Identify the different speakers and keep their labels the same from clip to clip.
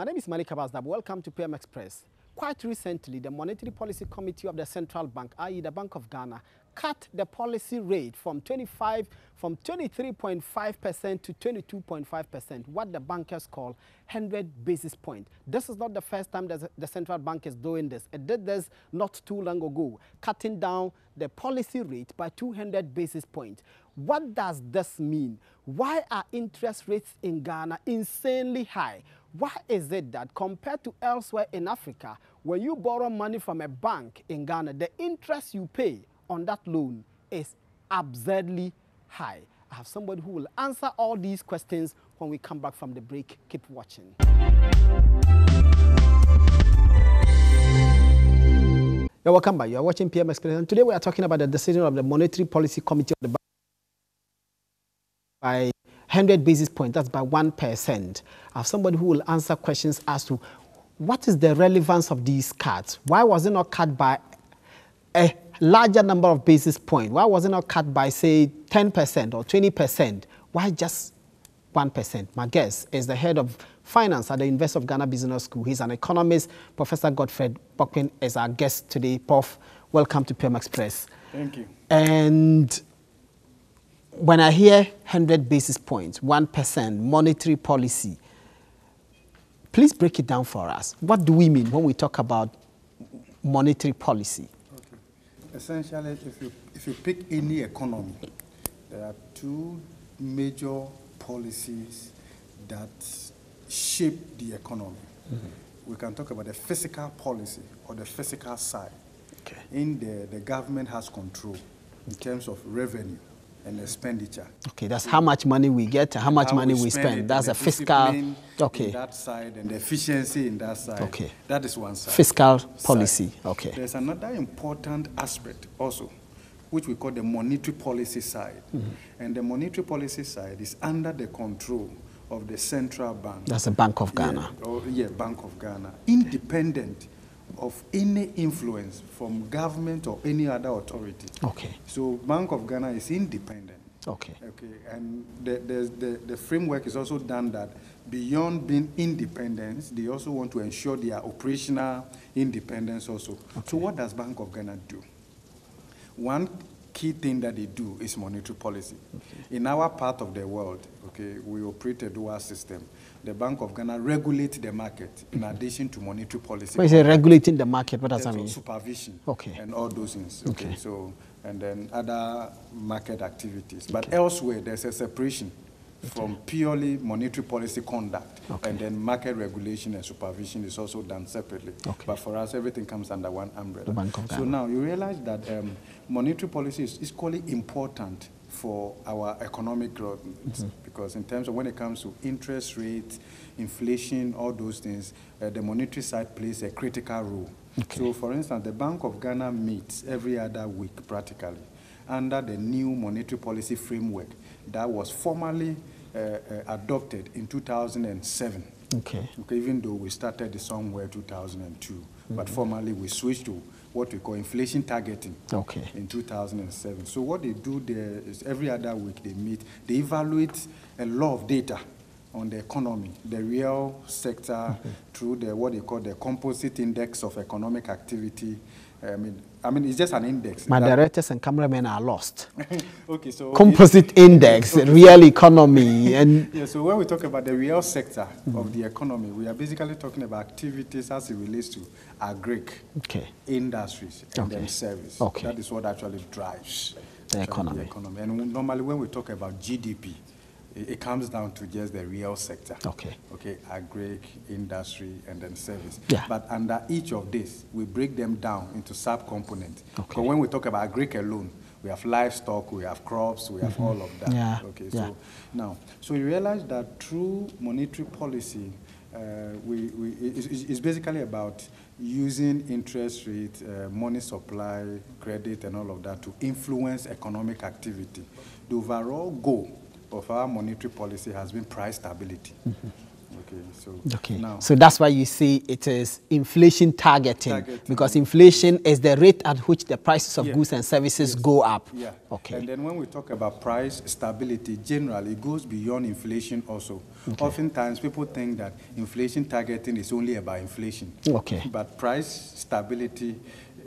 Speaker 1: My name is Malik Abass Daabu. Welcome to PM Express. Quite recently, the Monetary Policy Committee of the Central Bank, i.e. the Bank of Ghana, cut the policy rate from 25 from 23.5% to 22.5%, what the bankers call 100 basis point. This is not the first time that the central bank is doing this. It did this not too long ago, cutting down the policy rate by 200 basis points. What does this mean? Why are interest rates in Ghana insanely high? Why is it that compared to elsewhere in Africa, when you borrow money from a bank in Ghana, the interest you pay on that loan is absurdly high? I have somebody who will answer all these questions when we come back from the break. Keep watching. You're welcome back. You're watching PM Express. And today we are talking about the decision of the Monetary Policy Committee of the Bank by 100 basis points, that's by 1%. I have somebody who will answer questions as to what is the relevance of these cuts? Why was it not cut by a larger number of basis points? Why was it not cut by, say, 10% or 20%? Why just 1%? My guest is the head of finance at the University of Ghana Business School. He's an economist. Professor Godfred Bokpin is our guest today. Prof, welcome to PM Express.
Speaker 2: Thank you.
Speaker 1: And when I hear 100 basis points, 1% monetary policy, please break it down for us. What do we mean when we talk about monetary policy?
Speaker 2: Okay. Essentially, if you, if you pick any economy, there are two major policies that shape the economy. Mm -hmm. We can talk about the fiscal policy or the fiscal side. Okay. In there, the government has control in terms of revenue and expenditure.
Speaker 1: Okay, that's how much money we get, how much how money we spend. spend. That's a fiscal. Okay.
Speaker 2: that side and efficiency in that side.
Speaker 1: Okay.
Speaker 2: That is one side.
Speaker 1: Fiscal policy. Side. Okay.
Speaker 2: There's another important aspect also, which we call the monetary policy side. Mm -hmm. And the monetary policy side is under the control of the central bank.
Speaker 1: That's the Bank of Ghana.
Speaker 2: Yeah, or, yeah Bank of Ghana. Independent of any influence from government or any other authority.
Speaker 1: Okay.
Speaker 2: So Bank of Ghana is independent.
Speaker 1: Okay.
Speaker 2: Okay. And the, the, the, the framework is also done that beyond being independent, they also want to ensure their operational independence also. Okay. So what does Bank of Ghana do? One key thing that they do is monetary policy. Okay. In our part of the world, okay, we operate a dual system the Bank of Ghana regulate the market in addition to monetary policy.
Speaker 1: When you say regulating the market, what does that mean?
Speaker 2: Supervision.
Speaker 1: Okay.
Speaker 2: And all those things.
Speaker 1: Okay. okay.
Speaker 2: So, and then other market activities. But okay. elsewhere, there's a separation okay. from purely monetary policy conduct. And then market regulation and supervision is also done separately.
Speaker 1: Okay.
Speaker 2: But for us, everything comes under one umbrella.
Speaker 1: The Bank of Ghana.
Speaker 2: So now you realize that um, monetary policy is equally important for our economic growth mm -hmm. because in terms of when it comes to interest rates, inflation, all those things, uh, the monetary side plays a critical role.
Speaker 1: Okay.
Speaker 2: So for instance, the Bank of Ghana meets every other week practically under the new monetary policy framework that was formally uh, uh, adopted in 2007.
Speaker 1: Okay.
Speaker 2: okay. Even though we started somewhere 2002, mm -hmm. but formally we switched to what we call inflation targeting
Speaker 1: okay.
Speaker 2: in 2007. So what they do there is every other week they meet, they evaluate a lot of data on the economy, the real sector, mm -hmm. through the what they call the composite index of economic activity, I mean, I mean, it's just an index.
Speaker 1: My directors and cameramen are lost.
Speaker 2: okay, so
Speaker 1: composite index, okay. real economy, and
Speaker 2: yeah. So when we talk about the real sector mm -hmm. of the economy, we are basically talking about activities as it relates to agric
Speaker 1: okay.
Speaker 2: industries and
Speaker 1: okay.
Speaker 2: then service.
Speaker 1: Okay.
Speaker 2: That is what actually drives
Speaker 1: the economy.
Speaker 2: the economy. And normally, when we talk about GDP, it, comes down to just the real sector.
Speaker 1: Okay.
Speaker 2: Okay, agri, industry, and then service.
Speaker 1: Yeah.
Speaker 2: But under each of these, we break them down into sub-components.
Speaker 1: Okay.
Speaker 2: So when we talk about agri alone, we have livestock, we have crops, we have mm -hmm. all of that.
Speaker 1: Yeah.
Speaker 2: Okay.
Speaker 1: Yeah.
Speaker 2: So now, so we realize that through monetary policy, uh, we, we it's, it's, basically about using interest rate, uh, money supply, credit, and all of that to influence economic activity. The overall goal of our monetary policy has been price stability.
Speaker 1: Mm -hmm.
Speaker 2: Okay, so
Speaker 1: Okay.
Speaker 2: now
Speaker 1: So that's why you see it is inflation targeting,
Speaker 2: Targeting.
Speaker 1: because inflation is the rate at which the prices of
Speaker 2: Yeah.
Speaker 1: goods and services go up.
Speaker 2: Yeah.
Speaker 1: Okay.
Speaker 2: And then when we talk about price stability, generally it goes beyond inflation also. Oftentimes people think that inflation targeting is only about inflation.
Speaker 1: Okay.
Speaker 2: But price stability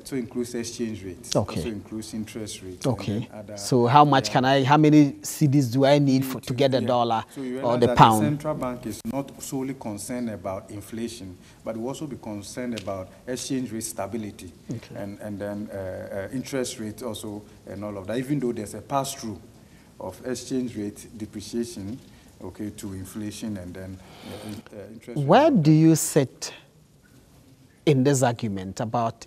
Speaker 2: also includes exchange rates.
Speaker 1: Okay.
Speaker 2: Also includes interest rates.
Speaker 1: Okay.
Speaker 2: other-
Speaker 1: So how much
Speaker 2: yeah.
Speaker 1: can I, how many cedis do I need for, to get the
Speaker 2: Yeah.
Speaker 1: dollar
Speaker 2: So
Speaker 1: or the pound?
Speaker 2: The central bank is not solely concerned about inflation, but will also be concerned about exchange rate stability and, and then uh, uh, interest rate also and all of that, even though there's a pass-through of exchange rate depreciation, okay, to inflation and then uh, uh, interest rate.
Speaker 1: Where do you sit in this argument about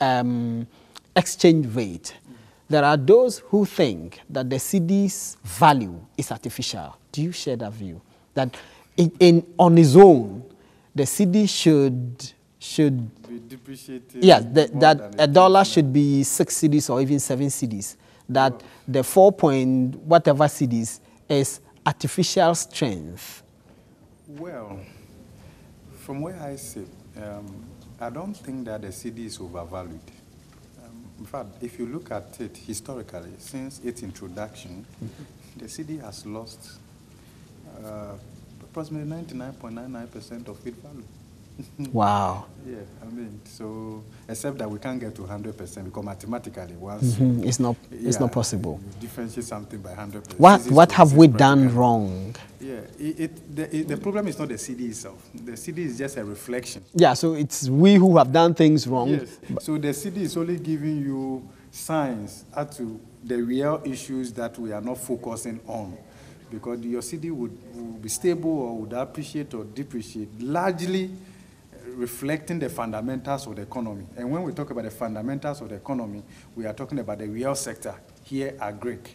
Speaker 1: um, exchange rate? There are those who think that the cedi's value is artificial. Do you share that view? That in, in, on its own, the cedi should, should
Speaker 2: Be depreciated
Speaker 1: Yes, the, that a dollar should be six cedis or even seven cedis. That the four point whatever cedis is artificial strength.
Speaker 2: Well, from where I sit, um, I don't think that the cedi is overvalued. Um, in fact, if you look at it historically, since its introduction, the cedi has lost uh, approximately 99.99% of its value.
Speaker 1: Wow.
Speaker 2: Yeah, I mean, so except that we can't get to 100% because mathematically, once
Speaker 1: Mhm, It's not. It's
Speaker 2: yeah,
Speaker 1: not possible.
Speaker 2: differentiate something by 100%.
Speaker 1: What What have we done
Speaker 2: practical.
Speaker 1: wrong?
Speaker 2: Yeah, it, it, the, it, the problem is not the cedi itself. The cedi is just a reflection.
Speaker 1: Yeah. So it's we who have done things wrong.
Speaker 2: Yes. So the cedi is only giving you signs as to the real issues that we are not focusing on. Because your cedi would, would be stable or would appreciate or depreciate, largely reflecting the fundamentals of the economy. And when we talk about the fundamentals of the economy, we are talking about the real sector. Here, agric,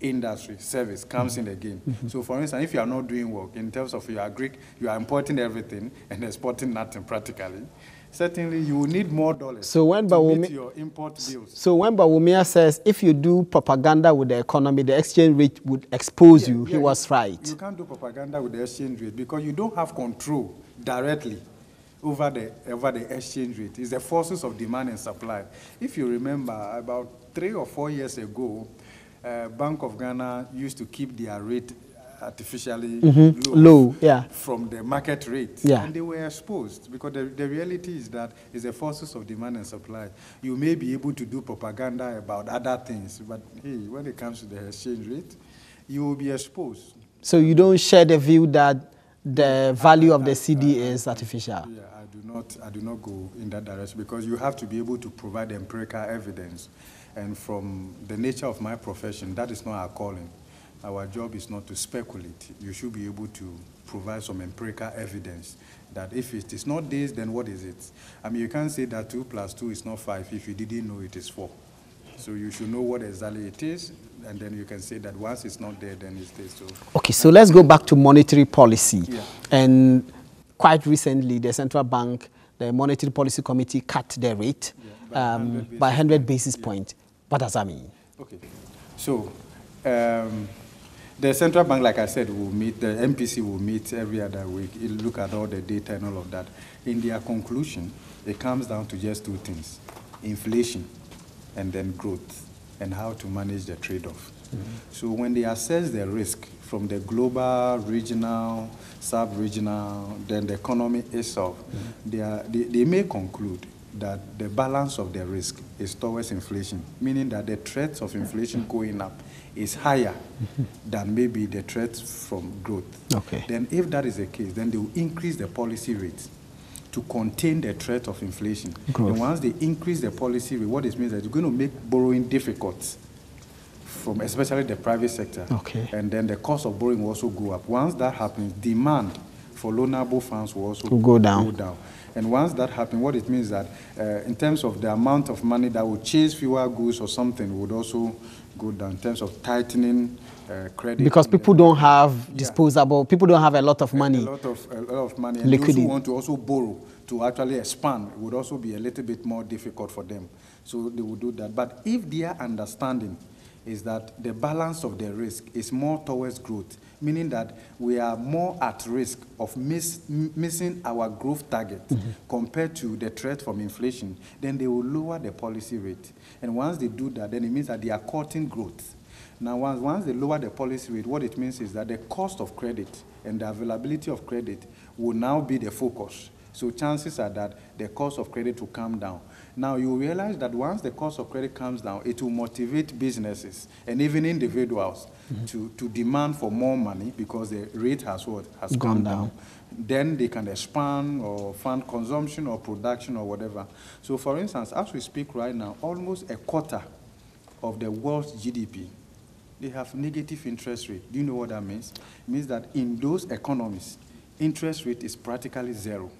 Speaker 2: industry, service comes in mm-hmm. the game. Mm-hmm. So for instance, if you are not doing work in terms of your agric, you are importing everything and exporting nothing practically, certainly you will need more dollars
Speaker 1: So when Bawumi-
Speaker 2: your import bills.
Speaker 1: So when Bawumia says if you do propaganda with the economy, the exchange rate would expose
Speaker 2: Yeah,
Speaker 1: you, he was right.
Speaker 2: You can't do propaganda with the exchange rate because you don't have control directly over the over the exchange rate. It's the forces of demand and supply. If you remember, about three or four years ago, uh, Bank of Ghana used to keep their rate artificially low,
Speaker 1: Mm-hmm. Low, yeah.
Speaker 2: from the market rate.
Speaker 1: Yeah.
Speaker 2: And they were exposed because the, the reality is that it's the forces of demand and supply. You may be able to do propaganda about other things, but hey, when it comes to the exchange rate, you will be exposed.
Speaker 1: So you don't share the view that the value of the cedi is artificial.
Speaker 2: Yeah, I do not, I do not go in that direction because you have to be able to provide empirical evidence. And from the nature of my profession, that is not our calling. Our job is not to speculate. You should be able to provide some empirical evidence that if it is not this, then what is it? I mean, you can't say that 2 plus 2 is not 5 if you didn't know it is 4. So you should know what exactly it is, and then you can say that once it's not there, then it's there. So
Speaker 1: Okay, so let's go back to monetary policy.
Speaker 2: Yeah.
Speaker 1: And quite recently, the central bank, the monetary policy committee, cut the rate
Speaker 2: Yeah, by
Speaker 1: um,
Speaker 2: 100
Speaker 1: by
Speaker 2: basis
Speaker 1: 100 basis points. What does that mean?
Speaker 2: Okay. So, um, the central bank, like I said, will meet, the MPC will meet every other week, It'll look at all the data and all of that. In their conclusion, it comes down to just two things inflation and then growth, and how to manage the trade off. Mm-hmm. So, when they assess the risk from the global, regional, sub regional, then the economy itself, mm-hmm. they, are, they, they may conclude that the balance of the risk is towards inflation, meaning that the threat of inflation mm-hmm. going up is higher than maybe the threat from growth.
Speaker 1: Okay.
Speaker 2: Then, if that is the case, then they will increase the policy rate to contain the threat of inflation.
Speaker 1: Growth.
Speaker 2: And once they increase the policy rate, what it means is that it's going to make borrowing difficult from especially the private sector.
Speaker 1: Okay.
Speaker 2: And then the cost of borrowing will also go up. Once that happens, demand for loanable funds will also
Speaker 1: Will go down.
Speaker 2: Go down. And once that happens, what it means is that uh, in terms of the amount of money that would chase fewer goods or something would also go down in terms of tightening uh, credit.
Speaker 1: Because
Speaker 2: the-
Speaker 1: people don't have disposable, people don't have a lot of money.
Speaker 2: a lot of a lot of money, and
Speaker 1: Liquidity.
Speaker 2: those who want to also borrow to actually expand would also be a little bit more difficult for them. So they will do that. But if their understanding is that the balance of the risk is more towards growth, meaning that we are more at risk of miss, missing our growth target mm -hmm. compared to the threat from inflation, then they will lower the policy rate. And once they do that, then it means that they are cutting growth. Now, once, once they lower the policy rate, what it means is that the cost of credit and the availability of credit will now be the focus. So chances are that the cost of credit will come down. Now you realize that once the cost of credit comes down, it will motivate businesses and even individuals mm -hmm. to, to demand for more money because the rate has what has
Speaker 1: gone down. down.
Speaker 2: Then they can expand or fund consumption or production or whatever. So for instance, as we speak right now, almost a quarter of the world's GDP they have negative interest rate. Do you know what that means? It means that in those economies, interest rate is practically zero.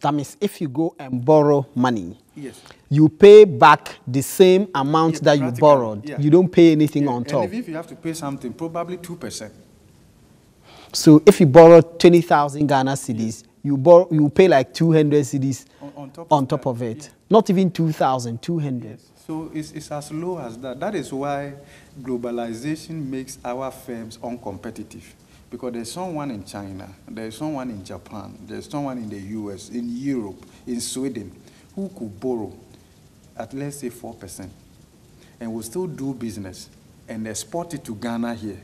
Speaker 1: That means if you go and borrow money,
Speaker 2: yes.
Speaker 1: you pay back the same amount yeah, that you borrowed. Yeah. You don't pay anything yeah. on top.
Speaker 2: And if you have to pay something, probably 2%.
Speaker 1: So if you borrow 20,000 Ghana cedis, you, borrow, you pay like 200 cedis on, on top, on of, top of it. Not even 2,000, 200. Yes.
Speaker 2: So it's, it's as low as that. That is why globalization makes our firms uncompetitive. Because there's someone in China, there's someone in Japan, there's someone in the US, in Europe, in Sweden, who could borrow at let's say 4% and will still do business and export it to Ghana here.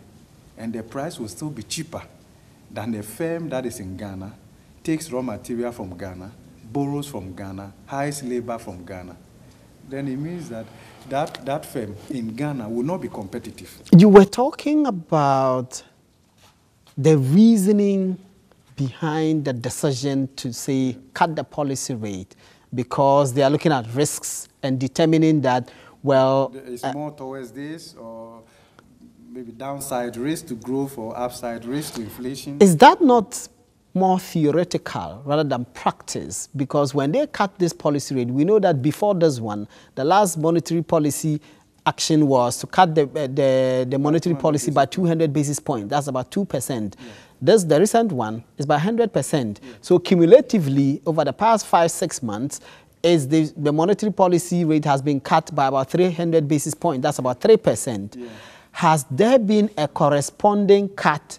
Speaker 2: And the price will still be cheaper than the firm that is in Ghana, takes raw material from Ghana, borrows from Ghana, hires labor from Ghana. Then it means that that, that firm in Ghana will not be competitive.
Speaker 1: You were talking about the reasoning behind the decision to say cut the policy rate because they are looking at risks and determining that, well...
Speaker 2: It's uh, more towards this or maybe downside risk to growth or upside risk to inflation.
Speaker 1: Is that not more theoretical rather than practice because when they cut this policy rate, we know that before this one, the last monetary policy action was to cut the, uh, the, the, monetary policy by 200 basis points. That's about 2%. Yeah. This, the recent one is by 100%. Yeah. So cumulatively, over the past five, six months, is the, the monetary policy rate has been cut by about 300 basis points. That's about 3%. Yeah. Has there been a corresponding cut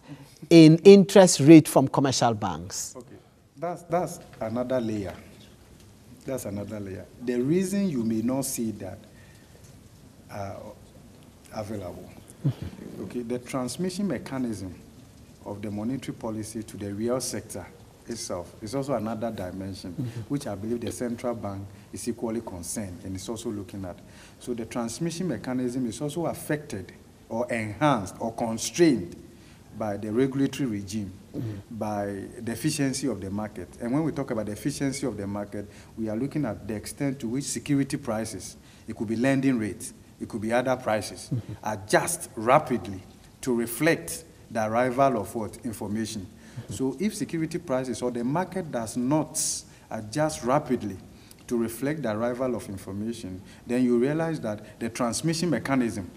Speaker 1: in interest rate from commercial banks?
Speaker 2: Okay, that's, that's another layer. That's another layer. The reason you may not see that uh, available, okay, the transmission mechanism of the monetary policy to the real sector itself is also another dimension, mm -hmm. which I believe the central bank is equally concerned and is also looking at. So the transmission mechanism is also affected or enhanced or constrained by the regulatory regime, mm -hmm. by the efficiency of the market. And when we talk about the efficiency of the market, we are looking at the extent to which security prices, it could be lending rates, it could be other prices, mm -hmm. adjust rapidly to reflect the arrival of what? Information. Mm -hmm. So if security prices or the market does not adjust rapidly to reflect the arrival of information, then you realize that the transmission mechanism.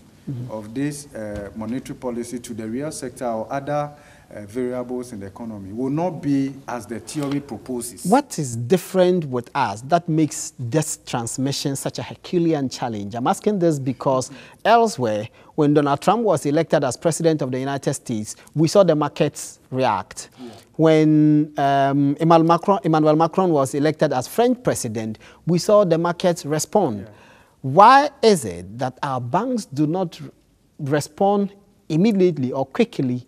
Speaker 2: Of this uh, monetary policy to the real sector or other uh, variables in the economy will not be as the theory proposes.
Speaker 1: What is different with us that makes this transmission such a Herculean challenge? I'm asking this because elsewhere, when Donald Trump was elected as president of the United States, we saw the markets react. Yeah. When um, Emmanuel, Macron, Emmanuel Macron was elected as French president, we saw the markets respond. Yeah. Why is it that our banks do not respond immediately or quickly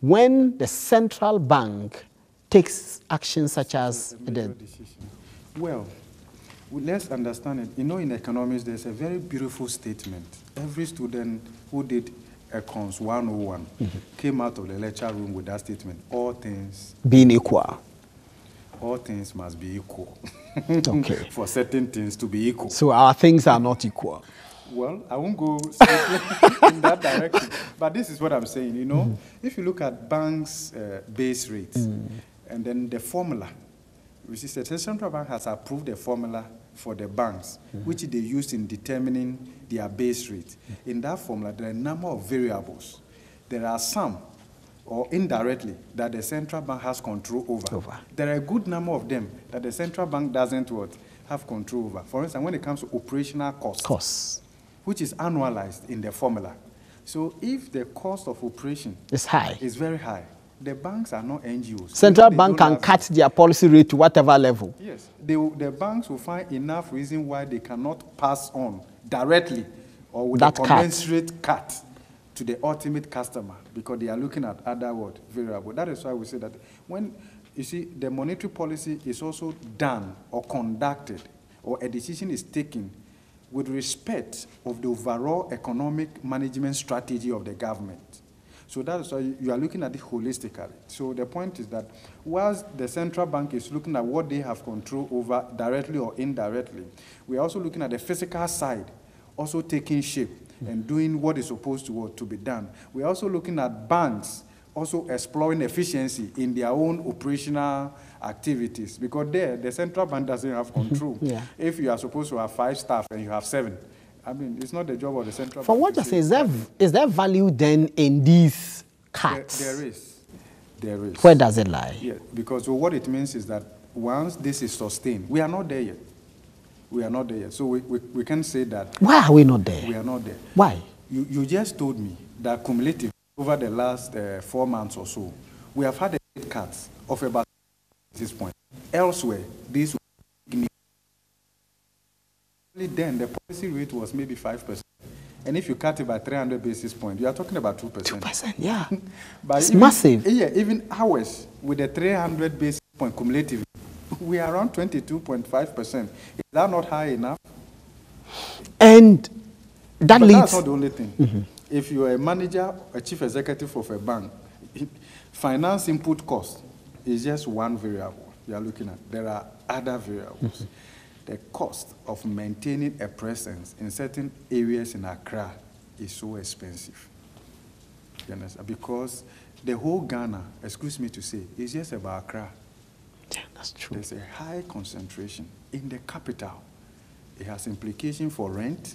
Speaker 1: when the central bank takes action such as
Speaker 2: the decision? Well, let's understand it. You know, in economics, there's a very beautiful statement. Every student who did Econs 101 mm -hmm. came out of the lecture room with that statement. All things
Speaker 1: being equal
Speaker 2: all things must be equal. okay. For certain things to be equal.
Speaker 1: So our things are not equal.
Speaker 2: Well, I won't go in that direction. But this is what I'm saying. You know, mm. if you look at banks' uh, base rates mm. and then the formula, which is the central bank has approved the formula for the banks, mm. which they use in determining their base rate. In that formula, there are a number of variables. There are some or indirectly that the central bank has control over. over. There are a good number of them that the central bank doesn't what, have control over. For instance, when it comes to operational costs,
Speaker 1: costs,
Speaker 2: which is annualized in the formula, So if the cost of operation
Speaker 1: It's high.
Speaker 2: is very high, the banks are not NGOs.
Speaker 1: Central
Speaker 2: They
Speaker 1: bank can cut their policy rate to whatever level.
Speaker 2: Yes, they, the banks will find enough reason why they cannot pass on directly or with
Speaker 1: That
Speaker 2: a
Speaker 1: cut.
Speaker 2: commensurate cut to the ultimate customer because they are looking at other what variable. That is why we say that when you see the monetary policy is also done or conducted or a decision is taken with respect of the overall economic management strategy of the government. So that is why you are looking at it holistically. So the point is that whilst the central bank is looking at what they have control over directly or indirectly, we are also looking at the fiscal side, also taking shape and doing what is supposed to, to be done. We are also looking at banks also exploring efficiency in their own operational activities because there the central bank doesn't have control.
Speaker 1: Yeah.
Speaker 2: If you are supposed to have five staff and you have seven, I mean, it's not the job of the central
Speaker 1: For
Speaker 2: bank.
Speaker 1: what
Speaker 2: to
Speaker 1: you
Speaker 2: say-
Speaker 1: is there, is there value then in these
Speaker 2: There-
Speaker 1: cuts?
Speaker 2: there is. There is.
Speaker 1: Where does it lie?
Speaker 2: Yeah, because so what it means is that once this is sustained, we are not there yet. We are not there yet. So we, we, we can say that
Speaker 1: Why are we not there?
Speaker 2: we are not there.
Speaker 1: Why?
Speaker 2: You, you just told me that cumulative over the last uh, four months or so, we have had a rate cuts of about this point. Elsewhere, this only then the policy rate was maybe five percent, and if you cut it by 300 basis points, you are talking about two percent.
Speaker 1: 2%, yeah.
Speaker 2: But
Speaker 1: It's
Speaker 2: even-
Speaker 1: massive.
Speaker 2: Yeah, even ours with the 300 basis point cumulative, we are around 22.5%. Is that not high enough?
Speaker 1: And that
Speaker 2: but
Speaker 1: leads.
Speaker 2: that's not the only thing. Mm-hmm. If you are a manager, a chief executive of a bank, finance input cost is just one variable you are looking at. There are other variables. Mm-hmm. The cost of maintaining a presence in certain areas in Accra is so expensive. You understand? Because the whole Ghana, excuse me to say, is just about Accra.
Speaker 1: Yeah, that's true.
Speaker 2: There's a high concentration in the capital. It has implication for rent,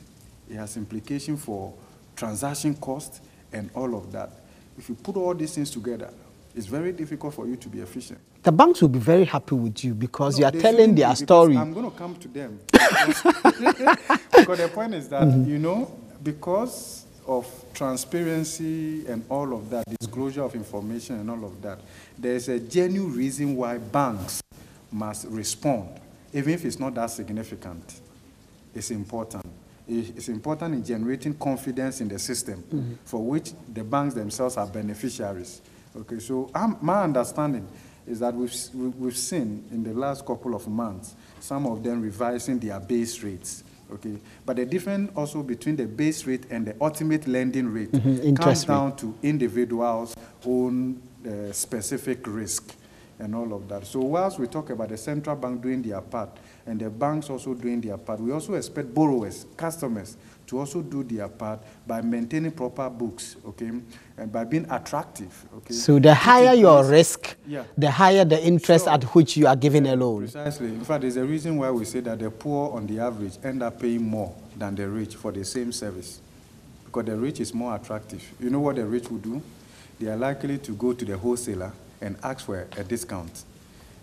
Speaker 2: it has implication for transaction cost, and all of that. If you put all these things together, it's very difficult for you to be efficient.
Speaker 1: The banks will be very happy with you because
Speaker 2: No,
Speaker 1: you are telling their story.
Speaker 2: I'm going to come to them. Because, because the point is that, mm-hmm. you know, because of transparency and all of that, disclosure of information and all of that, there's a genuine reason why banks must respond, even if it's not that significant. It's important. It's important in generating confidence in the system, for which the banks themselves are beneficiaries. Okay, so um, my understanding is that we've, we've seen in the last couple of months some of them revising their base rates. Okay, but the difference also between the base rate and the ultimate lending rate
Speaker 1: Mhm,
Speaker 2: comes down to individuals' own uh, specific risk and all of that. So whilst we talk about the central bank doing their part and the banks also doing their part, we also expect borrowers, customers, to also do their part by maintaining proper books, okay, and by being attractive, okay.
Speaker 1: So the higher your risk,
Speaker 2: Yeah.
Speaker 1: the higher the interest at which you are giving a loan.
Speaker 2: Precisely. In fact, there's a reason why we say that the poor, on the average, end up paying more than the rich for the same service. Because the rich is more attractive. You know what the rich will do? They are likely to go to the wholesaler and ask for a discount.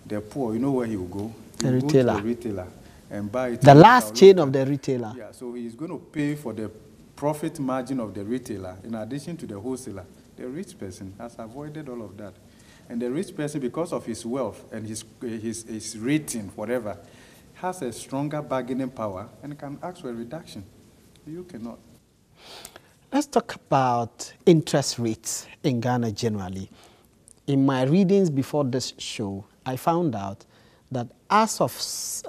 Speaker 2: The poor, you know where he will go? He
Speaker 1: The
Speaker 2: will go to the retailer and buy it.
Speaker 1: The last chain of the retailer.
Speaker 2: Yeah, so he's going to pay for the profit margin of the retailer in addition to the wholesaler. The rich person has avoided all of that. And the rich person, because of his wealth and his, his, his rating, whatever, has a stronger bargaining power and can ask for a reduction. You cannot.
Speaker 1: Let's talk about interest rates in Ghana generally. In my readings before this show, I found out that as of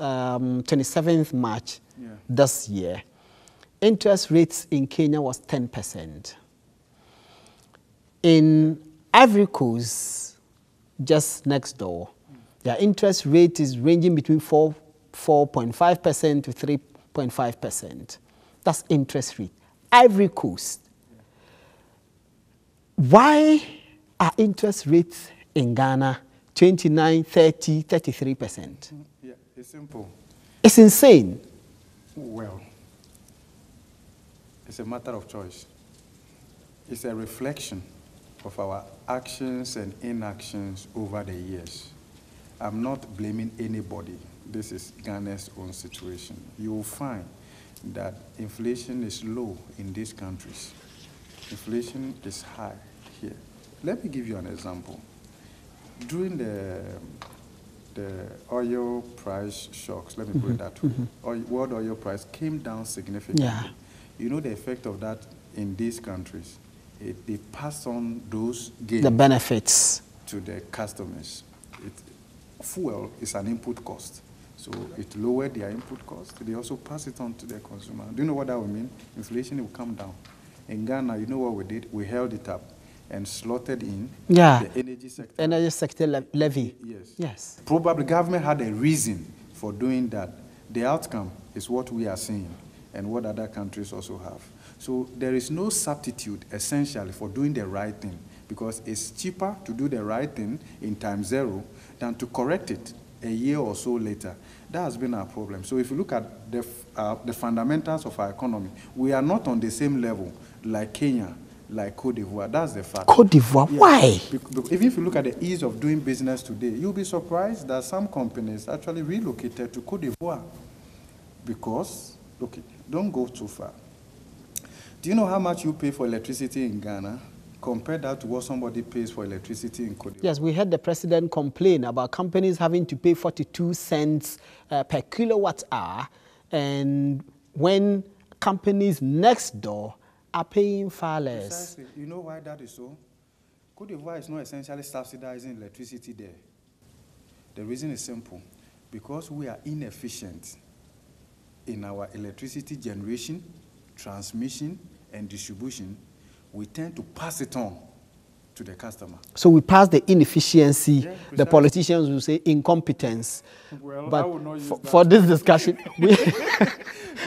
Speaker 1: um, 27th March
Speaker 2: Yeah.
Speaker 1: this year, interest rates in Kenya was 10%. In Ivory Coast, just next door, their interest rate is ranging between 4, 4.5% to 3.5%. That's interest rate. Ivory Coast. Why are interest rates in Ghana 29, 30, 33%?
Speaker 2: Mm, yeah, it's simple.
Speaker 1: It's insane.
Speaker 2: Well, it's a matter of choice. It's a reflection of our actions and inactions over the years. I'm not blaming anybody. This is Ghana's own situation. You will find that inflation is low in these countries. inflation is high here. Let me give you an example. During the the oil price shocks, let me put it mm-hmm. that way, mm-hmm. oil, world oil price came down significantly.
Speaker 1: Yeah.
Speaker 2: You know the effect of that in these countries. It, they pass on those gains
Speaker 1: The benefits.
Speaker 2: to the customers. It, fuel is an input cost. So it lowered their input cost. They also pass it on to their consumer. Do you know what that would mean? Inflation will come down. In Ghana, you know what we did? We held it up and slotted in
Speaker 1: Yeah.
Speaker 2: the energy sector.
Speaker 1: Energy sector le- levy.
Speaker 2: Yes.
Speaker 1: Yes.
Speaker 2: Probably government had a reason for doing that. The outcome is what we are seeing and what other countries also have. So there is no substitute essentially for doing the right thing because it's cheaper to do the right thing in time zero than to correct it a year or so later. That has been our problem. So if you look at the, uh, the fundamentals of our economy, we are not on the same level like Kenya, like Cote d'Ivoire. That's the fact.
Speaker 1: Cote d'Ivoire.
Speaker 2: Yeah.
Speaker 1: Why?
Speaker 2: Even if you look at the ease of doing business today, you'll be surprised that some companies actually relocated to Cote d'Ivoire because, okay, don't go too far. Do you know how much you pay for electricity in Ghana? Compare that to what somebody pays for electricity in Cote d'Ivoire.
Speaker 1: Yes, we heard the president complain about companies having to pay 42 cents uh, per kilowatt hour, and when companies next door are paying far less.
Speaker 2: Precisely. You know why that is so? Cote d'Ivoire is not essentially subsidizing electricity there. The reason is simple. Because we are inefficient in our electricity generation, transmission, and distribution, we tend to pass it on to the customer.
Speaker 1: So we pass the inefficiency,
Speaker 2: Yeah,
Speaker 1: the politicians will say incompetence.
Speaker 2: Well, I
Speaker 1: but
Speaker 2: will not use
Speaker 1: for, for this discussion, we,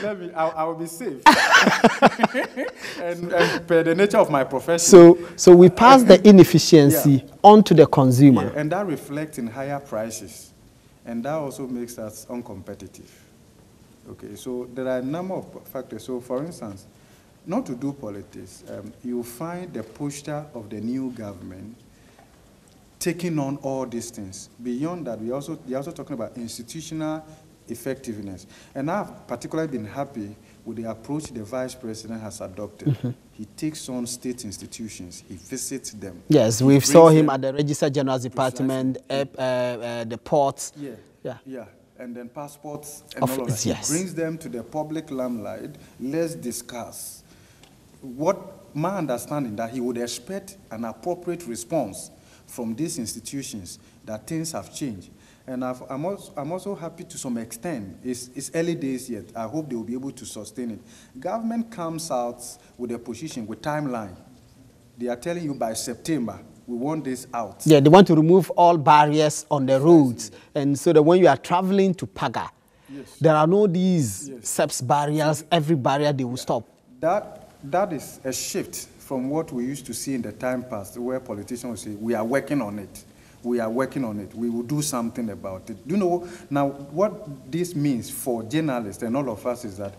Speaker 2: Let me, I, I will be safe. and, and per the nature of my profession.
Speaker 1: so, so we pass the inefficiency on to the consumer.
Speaker 2: Yeah, and that reflects in higher prices. And that also makes us uncompetitive. Okay, so there are a number of factors. So, for instance, not to do politics, um, you find the posture of the new government taking on all these things. Beyond that, we also, they're also talking about institutional effectiveness. And I've particularly been happy with the approach the vice president has adopted. He takes on state institutions, he visits them.
Speaker 1: Yes, we saw him
Speaker 2: them-
Speaker 1: at the Registrar General's Department, uh, uh, uh, the ports.
Speaker 2: Yeah.
Speaker 1: Yeah.
Speaker 2: Yeah. And then passports and
Speaker 1: Of-
Speaker 2: all of that.
Speaker 1: yes.
Speaker 2: He brings them to the public limelight. Let's discuss. What my understanding that he would expect an appropriate response from these institutions that things have changed. And I've, I'm, also, I'm also happy to some extent. It's, it's early days yet. I hope they will be able to sustain it. Government comes out with a position, with timeline. They are telling you by September, we want this out.
Speaker 1: Yeah, they want to remove all barriers on the roads. And so that when you are traveling to Paga,
Speaker 2: Yes.
Speaker 1: there are no these
Speaker 2: Yes.
Speaker 1: CEPS barriers, every barrier they will stop.
Speaker 2: That, that is a shift from what we used to see in the time past, where politicians would say, we are working on it. We are working on it. We will do something about it. Do you know, now, what this means for journalists and all of us is that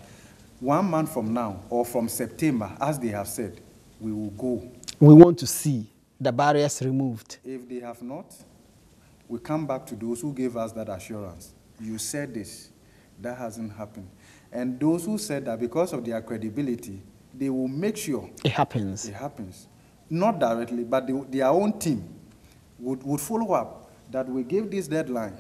Speaker 2: one month from now, or from September, as they have said, we will go.
Speaker 1: We want to see the barriers removed.
Speaker 2: If they have not, we come back to those who gave us that assurance. You said this, that hasn't happened. And those who said that because of their credibility, they will make sure
Speaker 1: It happens.
Speaker 2: it happens. Not directly, but the, their own team would, would follow up that we give this deadline,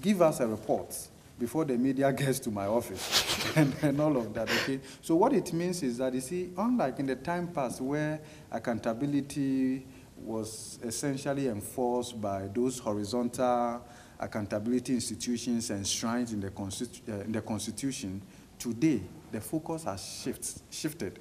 Speaker 2: give us a report before the media gets to my office and, and all of that, okay? So what it means is that, you see, unlike in the time past where accountability was essentially enforced by those horizontal accountability institutions enshrined in the, constitu- uh, in the Constitution, today the focus has shift, shifted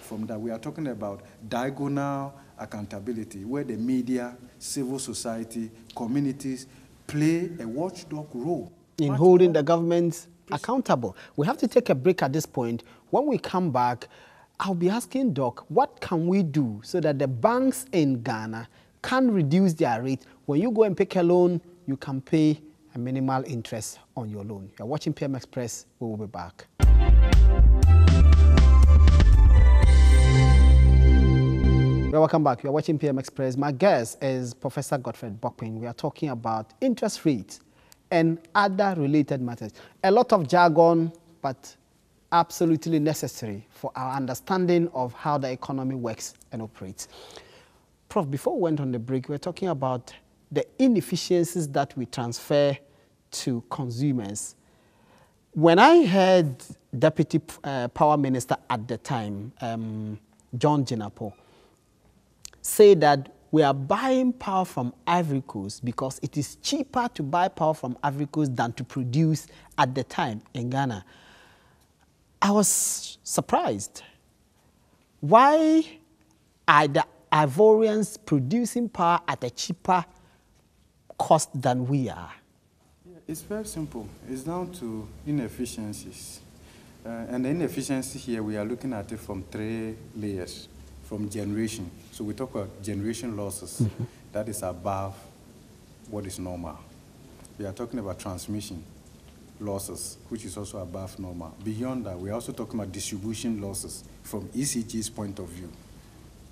Speaker 2: from that. We are talking about diagonal accountability, where the media, civil society, communities play a watchdog role.
Speaker 1: in holding the government accountable. We have to take a break at this point. When we come back, I'll be asking Doc, what can we do so that the banks in Ghana can reduce their rate? When you go and pick a loan, you can pay a minimal interest on your loan. You're watching PM Express. We will be back. Well, welcome back. You're watching PM Express. My guest is Professor Godfred Bokpin. We are talking about interest rates and other related matters. A lot of jargon, but absolutely necessary for our understanding of how the economy works and operates. Prof, before we went on the break, we were talking about the inefficiencies that we transfer to consumers. When I heard Deputy uh, Power Minister at the time, um, John Jinapor, say that we are buying power from Ivory Coast because it is cheaper to buy power from Ivory Coast than to produce at the time in Ghana. I was surprised. Why are the Ivorians producing power at a cheaper cost than we are?
Speaker 2: It's very simple. It's down to inefficiencies. Uh, and the inefficiency here, we are looking at it from three layers. From generation. So we talk about generation losses. Mm -hmm. That is above what is normal. We are talking about transmission losses, which is also above normal. Beyond that, we're also talking about distribution losses from ECG's point of view.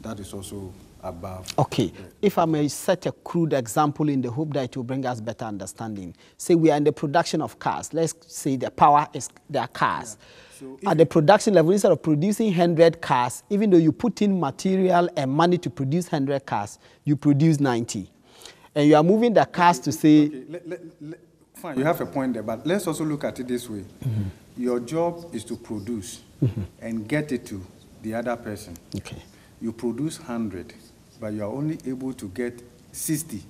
Speaker 2: That is also above.
Speaker 1: Okay, if I may set a crude example in the hope that it will bring us better understanding. Say we are in the production of cars. Let's say the power is their cars. Yeah. So At the production level, instead of producing 100 cars, even though you put in material and money to produce 100 cars, you produce 90. And you are moving the cars okay, to say... Okay. Let, let,
Speaker 2: let, fine, you have a point there, but let's also look at it this way. Mm -hmm. Your job is to produce mm -hmm. and get it to the other person.
Speaker 1: Okay.
Speaker 2: You produce 100 but you are only able to get 60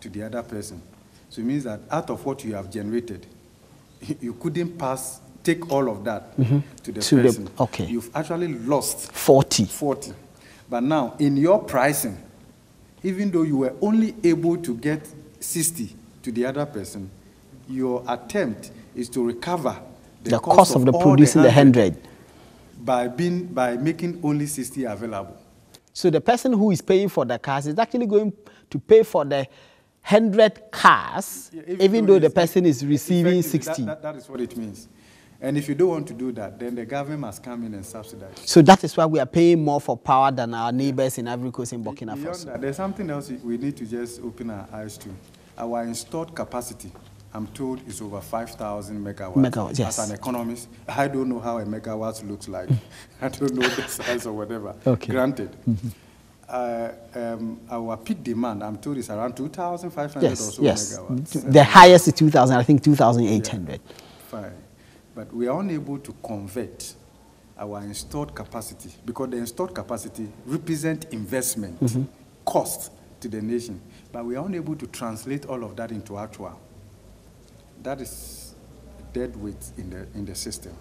Speaker 2: to the other person. So it means that out of what you have generated, you couldn't pass, take all of that mm -hmm. to the to person.
Speaker 1: The, okay.
Speaker 2: You've actually lost
Speaker 1: 40.
Speaker 2: 40. But now, in your pricing, even though you were only able to get 60 to the other person, your attempt is to recover
Speaker 1: the, the cost, cost, of, the producing the 100
Speaker 2: by, being, by making only 60 available.
Speaker 1: So the person who is paying for the cars is actually going to pay for the 100 cars, yeah, even though the person is receiving 60.
Speaker 2: That, that, that is what it means. And if you don't want to do that, then the government must come in and subsidize.
Speaker 1: So that is why we are paying more for power than our neighbors in Ivory Coast and Burkina Faso.
Speaker 2: That, there's something else we need to just open our eyes to. Our installed capacity, I'm told, it's over 5,000 megawatts.
Speaker 1: Megawatts, yes.
Speaker 2: As an economist, I don't know how a megawatt looks like. I don't know the size or whatever.
Speaker 1: Okay.
Speaker 2: Granted. Mm -hmm. Uh, um, our peak demand, I'm told, is around 2,500 yes, or so
Speaker 1: yes. megawatts. The highest is 2,000, I think 2,800. Yeah,
Speaker 2: fine. But we are unable to convert our installed capacity because the installed capacity represent investment, mm -hmm. cost to the nation. But we are unable to translate all of that into actual. That is dead weight in the, in the system.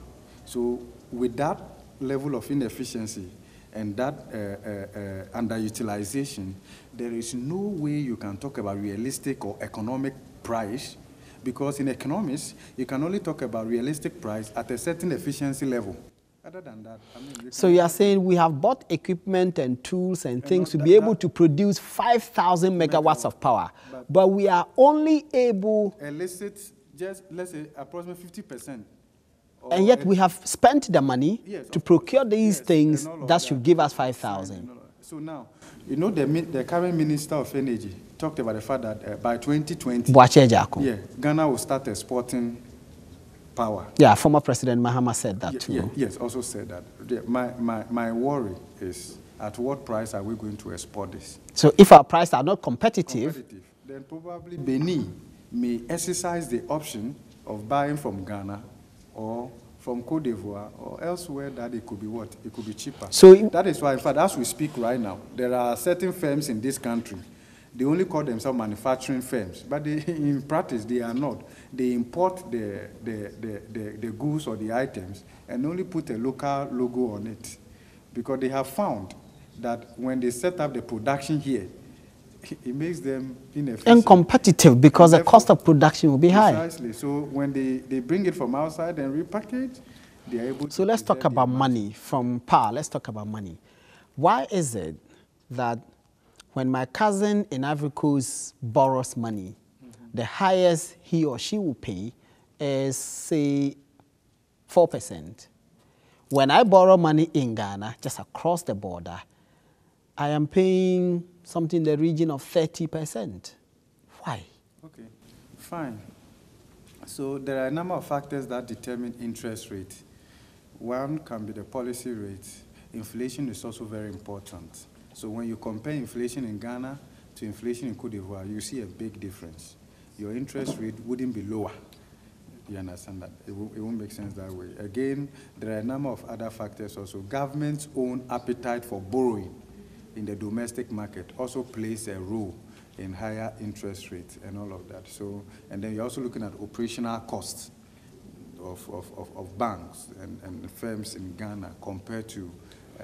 Speaker 2: So with that level of inefficiency, and that uh, uh, uh, underutilization, there is no way you can talk about realistic or economic price because in economics, you can only talk about realistic price at a certain efficiency level. Other than that, I mean, you
Speaker 1: so you are saying we have bought equipment and tools and, and things to that, be able to produce 5,000 megawatts of power, but, but, we are only able...
Speaker 2: Elicit just, let's say, approximately 50 percent
Speaker 1: and yet we have spent the money yes, to procure these yes, things that, that should give us 5,000.
Speaker 2: So now, you know, the, the current Minister of Energy talked about the fact that uh, by 2020,
Speaker 1: yeah,
Speaker 2: Ghana will start exporting power.
Speaker 1: Yeah, former President Mahama said that too.
Speaker 2: Yeah, yes, also said that. My, my, my worry is at what price are we going to export this?
Speaker 1: So if our prices are not competitive,
Speaker 2: competitive then probably Benin may exercise the option of buying from Ghana or from Cote d'Ivoire or elsewhere that it could be what? It could be cheaper.
Speaker 1: So
Speaker 2: that is why, in fact, as we speak right now, there are certain firms in this country. They only call themselves manufacturing firms, but they, in practice they are not. They import the, the, the, the, the goods or the items and only put a local logo on it because they have found that when they set up the production here, it makes them inefficient.
Speaker 1: Uncompetitive because the cost of production will be
Speaker 2: precisely.
Speaker 1: high.
Speaker 2: Precisely. So when they, they bring it from outside and repackage, they are able
Speaker 1: So let's talk about money from power. Let's talk about money. Why is it that when my cousin in Ivory Coast borrows money, mm -hmm. the highest he or she will pay is, say, 4%. When I borrow money in Ghana, just across the border, I am paying something in the region of 30%. Why?
Speaker 2: Okay, fine. So there are a number of factors that determine interest rate. One can be the policy rate. Inflation is also very important. So when you compare inflation in Ghana to inflation in Cote d'Ivoire, you see a big difference. Your interest rate wouldn't be lower. You understand that? It, it won't make sense that way. Again, there are a number of other factors also. Government's own appetite for borrowing in the domestic market also plays a role in higher interest rates and all of that. So, and then you're also looking at operational costs of, of, of, of banks and, and firms in Ghana compared to uh,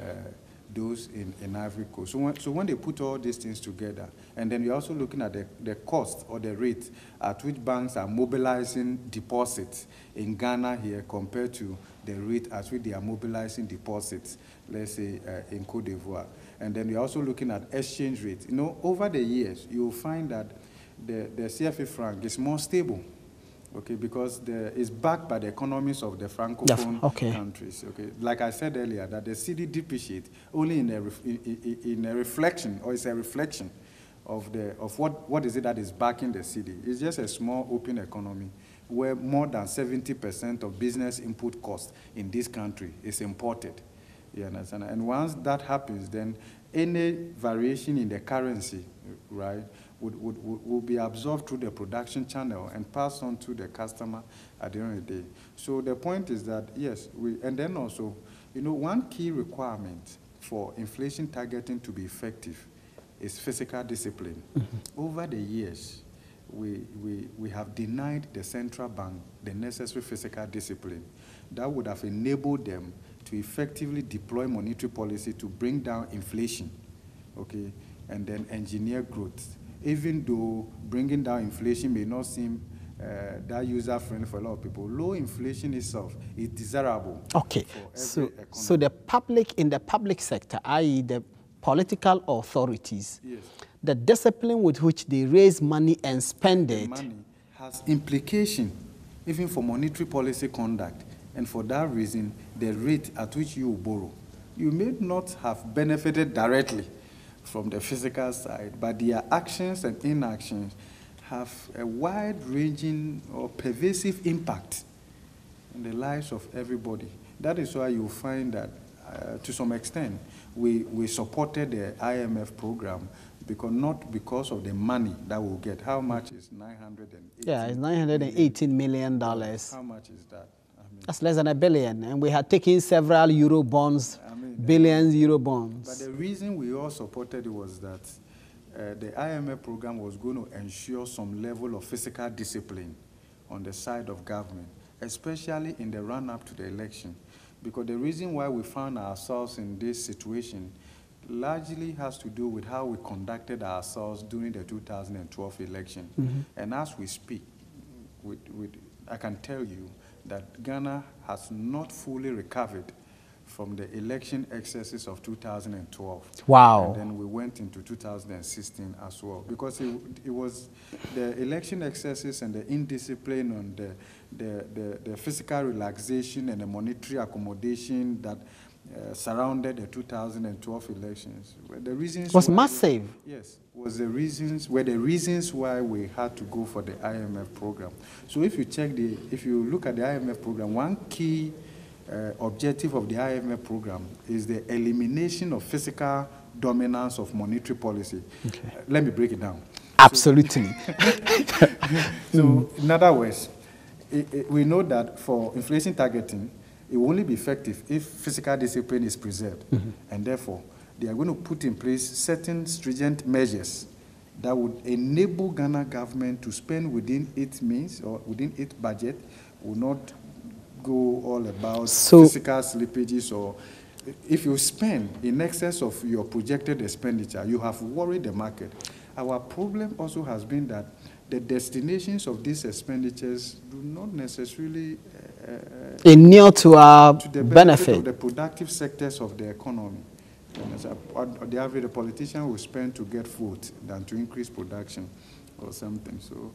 Speaker 2: those in, in Ivory Coast. So when, so when they put all these things together, and then you're also looking at the, the cost or the rate at which banks are mobilizing deposits in Ghana here compared to the rate at which they are mobilizing deposits, let's say, uh, in Cote d'Ivoire. And then you're also looking at exchange rates. You know, over the years, you'll find that the, the CFA franc is more stable okay, because the, it's backed by the economies of the francophone
Speaker 1: okay.
Speaker 2: countries. Okay, like I said earlier, that the cedi depreciates only in a, in, in, a reflection, or it's a reflection of the of what what is it that is backing the cedi. It's just a small open economy where more than 70% of business input cost in this country is imported. You understand? And once that happens, then any variation in the currency, right, would, would, would, be absorbed through the production channel and passed on to the customer at the end of the day. So the point is that, yes, we, and then also, you know, one key requirement for inflation targeting to be effective is fiscal discipline. Mm -hmm. Over the years, we, we, we have denied the central bank the necessary fiscal discipline that would have enabled them to effectively deploy monetary policy to bring down inflation, okay, and then engineer growth even though bringing down inflation may not seem uh, that user friendly for a lot of people, low inflation itself is desirable.
Speaker 1: Okay, so so the public in the public sector, i.e., the political authorities, yes. the discipline with which they raise money and spend
Speaker 2: the
Speaker 1: it
Speaker 2: money has implication even for monetary policy conduct, and for that reason, the rate at which you borrow, you may not have benefited directly from the fiscal side, but their actions and inactions have a wide-ranging or pervasive impact in the lives of everybody. That is why you find that, uh, to some extent, we, we supported the IMF program because not because of the money that we'll get. How much is 918?
Speaker 1: Yeah, it's 918 million dollars.
Speaker 2: How much is that?
Speaker 1: I mean, That's less than a billion, and we had taken several euro bonds billions euro bonds.
Speaker 2: But the reason we all supported it was that uh, the IMF program was going to ensure some level of fiscal discipline on the side of government, especially in the run-up to the election. Because the reason why we found ourselves in this situation largely has to do with how we conducted ourselves during the 2012 election. Mm -hmm. And as we speak, with, with, I can tell you that Ghana has not fully recovered from the election excesses of 2012.
Speaker 1: Wow.
Speaker 2: And then we went into 2016 as well because it, it was the election excesses and the indiscipline and the, the, the, the fiscal relaxation and the monetary accommodation that uh, surrounded the 2012 elections. The reasons
Speaker 1: was massive.
Speaker 2: We, yes, was the reasons were the reasons why we had to go for the IMF program. So if you check the, if you look at the IMF program, one key uh, objective of the IMF program is the elimination of fiscal dominance of monetary policy. Okay. Uh, let me break it down.
Speaker 1: Absolutely.
Speaker 2: so, mm. in other words, it, it, we know that for inflation targeting, it will only be effective if fiscal discipline is preserved. Mm -hmm. And therefore, they are going to put in place certain stringent measures that would enable Ghana government to spend within its means or within its budget, will not go all about so, fiscal slippages or if you spend in excess of your projected expenditure, you have worried the market. Our problem also has been that the destinations of these expenditures do not necessarily uh,
Speaker 1: near to our to the benefit, benefit
Speaker 2: of the productive sectors of the economy. The average the politician will spend to get food than to increase production or something. So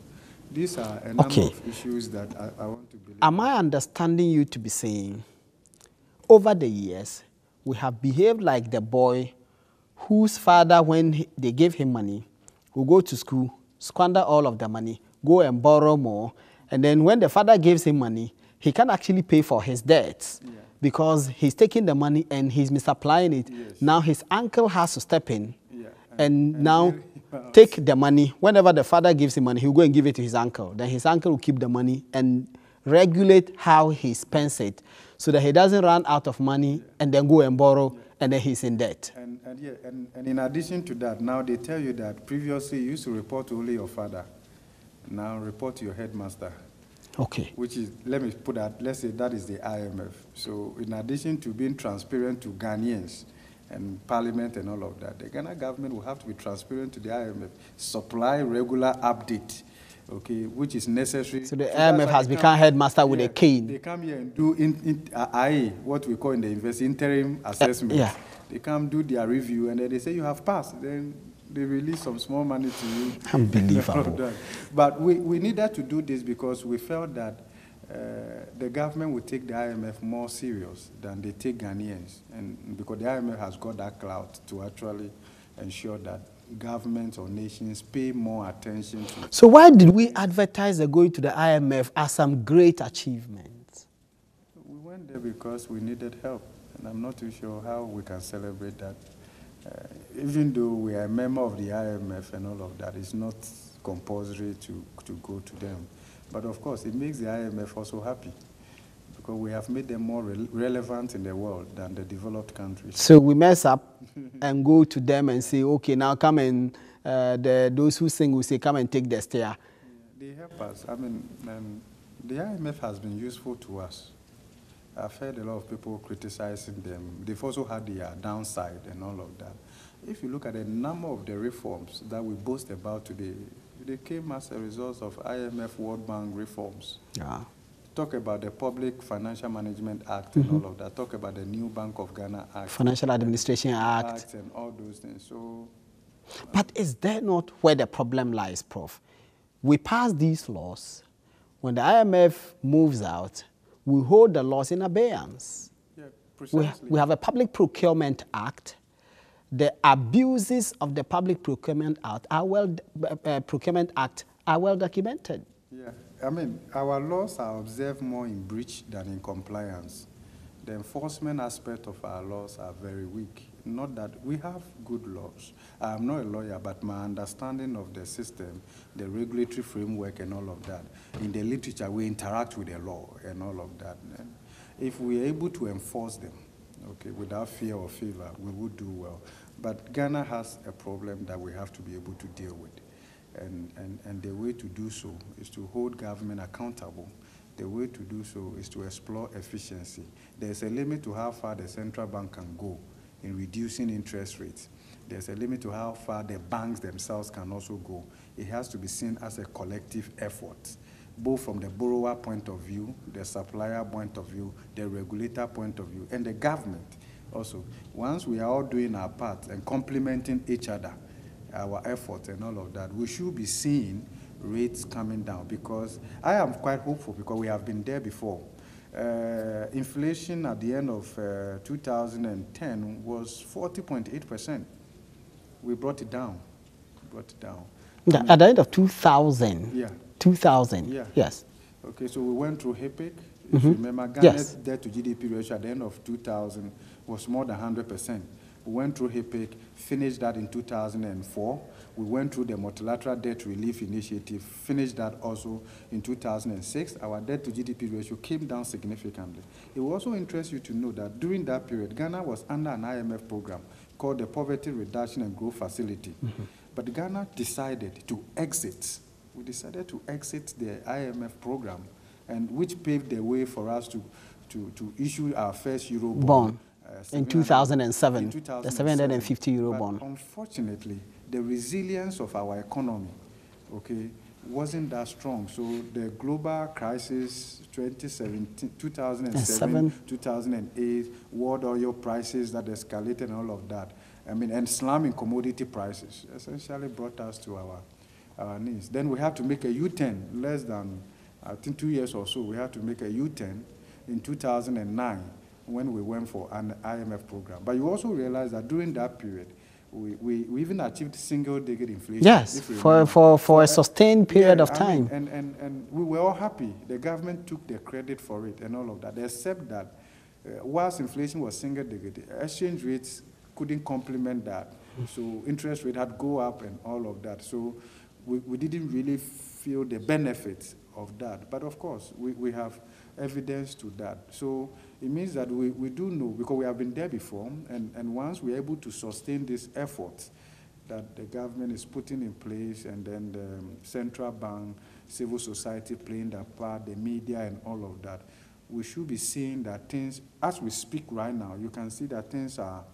Speaker 2: these are a number okay. of issues that I, I want to believe.
Speaker 1: Am I understanding you to be saying, over the years, we have behaved like the boy whose father, when he, they gave him money, will go to school, squander all of the money, go and borrow more, and then when the father gives him money, he can actually pay for his debts. Yeah because he's taking the money and he's misapplying it.
Speaker 2: Yes.
Speaker 1: Now his uncle has to step in
Speaker 2: Yeah,
Speaker 1: and,
Speaker 2: and-
Speaker 1: now
Speaker 2: and really-
Speaker 1: take the money. Whenever the father gives him money, he'll go and give it to his uncle. Then his uncle will keep the money and regulate how he spends it so that he doesn't run out of money and then go and borrow and then he's in debt.
Speaker 2: And, and, yeah, and, and in addition to that, now they tell you that previously you used to report to only your father. Now report to your headmaster,
Speaker 1: Okay.
Speaker 2: which is, let me put that, let's say that is the IMF. So in addition to being transparent to Ghanaians and parliament and all of that, the Ghana government will have to be transparent to the IMF, supply regular update, okay, which is necessary.
Speaker 1: So the
Speaker 2: that's
Speaker 1: IMF has become
Speaker 2: come-
Speaker 1: headmaster with a
Speaker 2: yeah,
Speaker 1: cane.
Speaker 2: They come here and do in, in, uh, IE, what we call in the invest interim assessment.
Speaker 1: yeah.
Speaker 2: They come do their review and then they say you have passed. Then they release some small money to you.
Speaker 1: Unbelievable.
Speaker 2: but we, we needed to do this because we felt that uh, the government would take the IMF more serious than they take Ghanaians. And because the IMF has got that clout to actually ensure that governments or nations pay more attention to
Speaker 1: So why did we advertise the going to the IMF as some great achievement?
Speaker 2: We went there because we needed help, and I'm not too sure how we can celebrate that. Uh, even though we are a member of the IMF and all of that, it's not compulsory to, to go to them. But of course, it makes the IMF also happy because we have made them more rel relevant in the world than the developed countries.
Speaker 1: So we mess up and go to them and say, okay, now come and uh, the, those who sing will say, come and take the stair.
Speaker 2: They help us. I mean, um, the IMF has been useful to us. I've heard a lot of people criticizing them. They've also had their downside and all of that. If you look at a number of the reforms that we boast about today, they came as a result of IMF World Bank reforms.
Speaker 1: Yeah.
Speaker 2: Talk about the Public Financial Management Act and mm-hmm. all of that. Talk about the new Bank of Ghana Act.
Speaker 1: Financial Administration Act.
Speaker 2: Acts and all those things. So uh,
Speaker 1: But is there not where the problem lies, Prof? We pass these laws. When the IMF moves out, we hold the laws in abeyance.
Speaker 2: yeah,
Speaker 1: We, we have a Public Procurement Act. The abuses of the Public Procurement Act are well, uh, uh, Procurement Act are well documented.
Speaker 2: Yeah, I mean, our laws are observed more in breach than in compliance. The enforcement aspect of our laws are very weak. Not that we have good laws. I'm not a lawyer, but my understanding of the system, the regulatory framework, and all of that, in the literature, we interact with the law and all of that. If we're able to enforce them, okay, without fear or favor, we would do well. But Ghana has a problem that we have to be able to deal with. And, and, and the way to do so is to hold government accountable. The way to do so is to explore efficiency. There's a limit to how far the central bank can go in reducing interest rates. There's a limit to how far the banks themselves can also go. It has to be seen as a collective effort, both from the borrower point of view, the supplier point of view, the regulator point of view, and the government also. Once we are all doing our part and complementing each other, our efforts and all of that, we should be seeing rates coming down because I am quite hopeful because we have been there before. Uh, inflation at the end of uh, 2010 was 40.8%. We brought it down. Brought it down.
Speaker 1: The- At the end of 2000,
Speaker 2: Yeah.
Speaker 1: 2000,
Speaker 2: Yeah.
Speaker 1: yes.
Speaker 2: Okay, so we went through HIPC. If you remember, Ghana's.
Speaker 1: Yes.
Speaker 2: debt to GDP ratio at the end of 2000 was more than 100%. We went through HIPC, finished that in 2004. We went through the multilateral debt relief initiative, finished that also in 2006. Our debt to GDP ratio came down significantly. It will also interest you to know that during that period, Ghana was under an IMF program called the Poverty Reduction and Growth Facility. But Ghana decided to exit. We decided to exit the IMF program, and which paved the way for us to, to, to issue our first Euro bond.
Speaker 1: Bond
Speaker 2: uh,
Speaker 1: in 2007,
Speaker 2: in
Speaker 1: the 750 euro
Speaker 2: But
Speaker 1: bond.
Speaker 2: Unfortunately, the resilience of our economy, okay, wasn't that strong. So the global crisis, 2017, 2007,
Speaker 1: Seven.
Speaker 2: 2008, world oil prices that escalated and all of that. I mean, and slamming commodity prices essentially brought us to our, our knees. Then we had to make a U-turn, less than, I think, two years or so, we had to make a U-turn in 2009 when we went for an IMF program. But you also realize that during that period, we, we, we even achieved single-digit inflation.
Speaker 1: Yes, for, for, for a sustained period
Speaker 2: yeah,
Speaker 1: of
Speaker 2: I
Speaker 1: time.
Speaker 2: mean, and, and, and we were all happy. The government took the credit for it and all of that, except that uh, whilst inflation was single digit, exchange rates couldn't complement that. So interest rate had go up and all of that. So we, we didn't really feel the benefits of that. But of course, we, we have evidence to that. So it means that we, we do know, because we have been there before, and, and once we're able to sustain this effort that the government is putting in place, and then the central bank, civil society playing their part, the media, and all of that, we should be seeing that things, as we speak right now, you can see that things are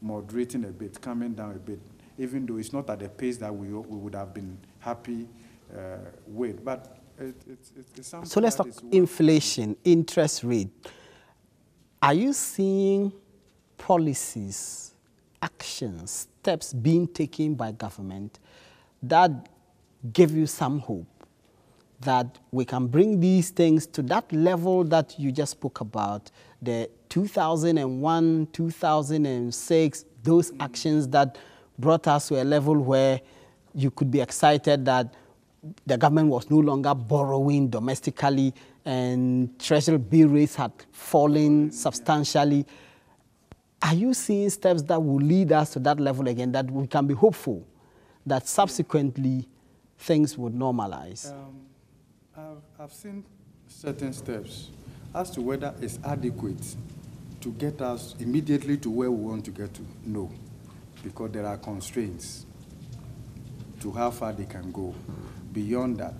Speaker 2: moderating a bit, coming down a bit, even though it's not at the pace that we, we would have been happy uh, with. But it, it, it's something
Speaker 1: So let's talk inflation, interest rate. Are you seeing policies, actions, steps being taken by government that give you some hope that we can bring these things to that level that you just spoke about, the 2001, 2006, those actions that brought us to a level where you could be excited that the government was no longer borrowing domestically and treasury bill rates had fallen substantially. Are you seeing steps that will lead us to that level again, that we can be hopeful that subsequently things would normalize?
Speaker 2: Um, I've, I've seen certain steps as to whether it's adequate to get us immediately to where we want to get to. No, because there are constraints to how far they can go. Beyond that,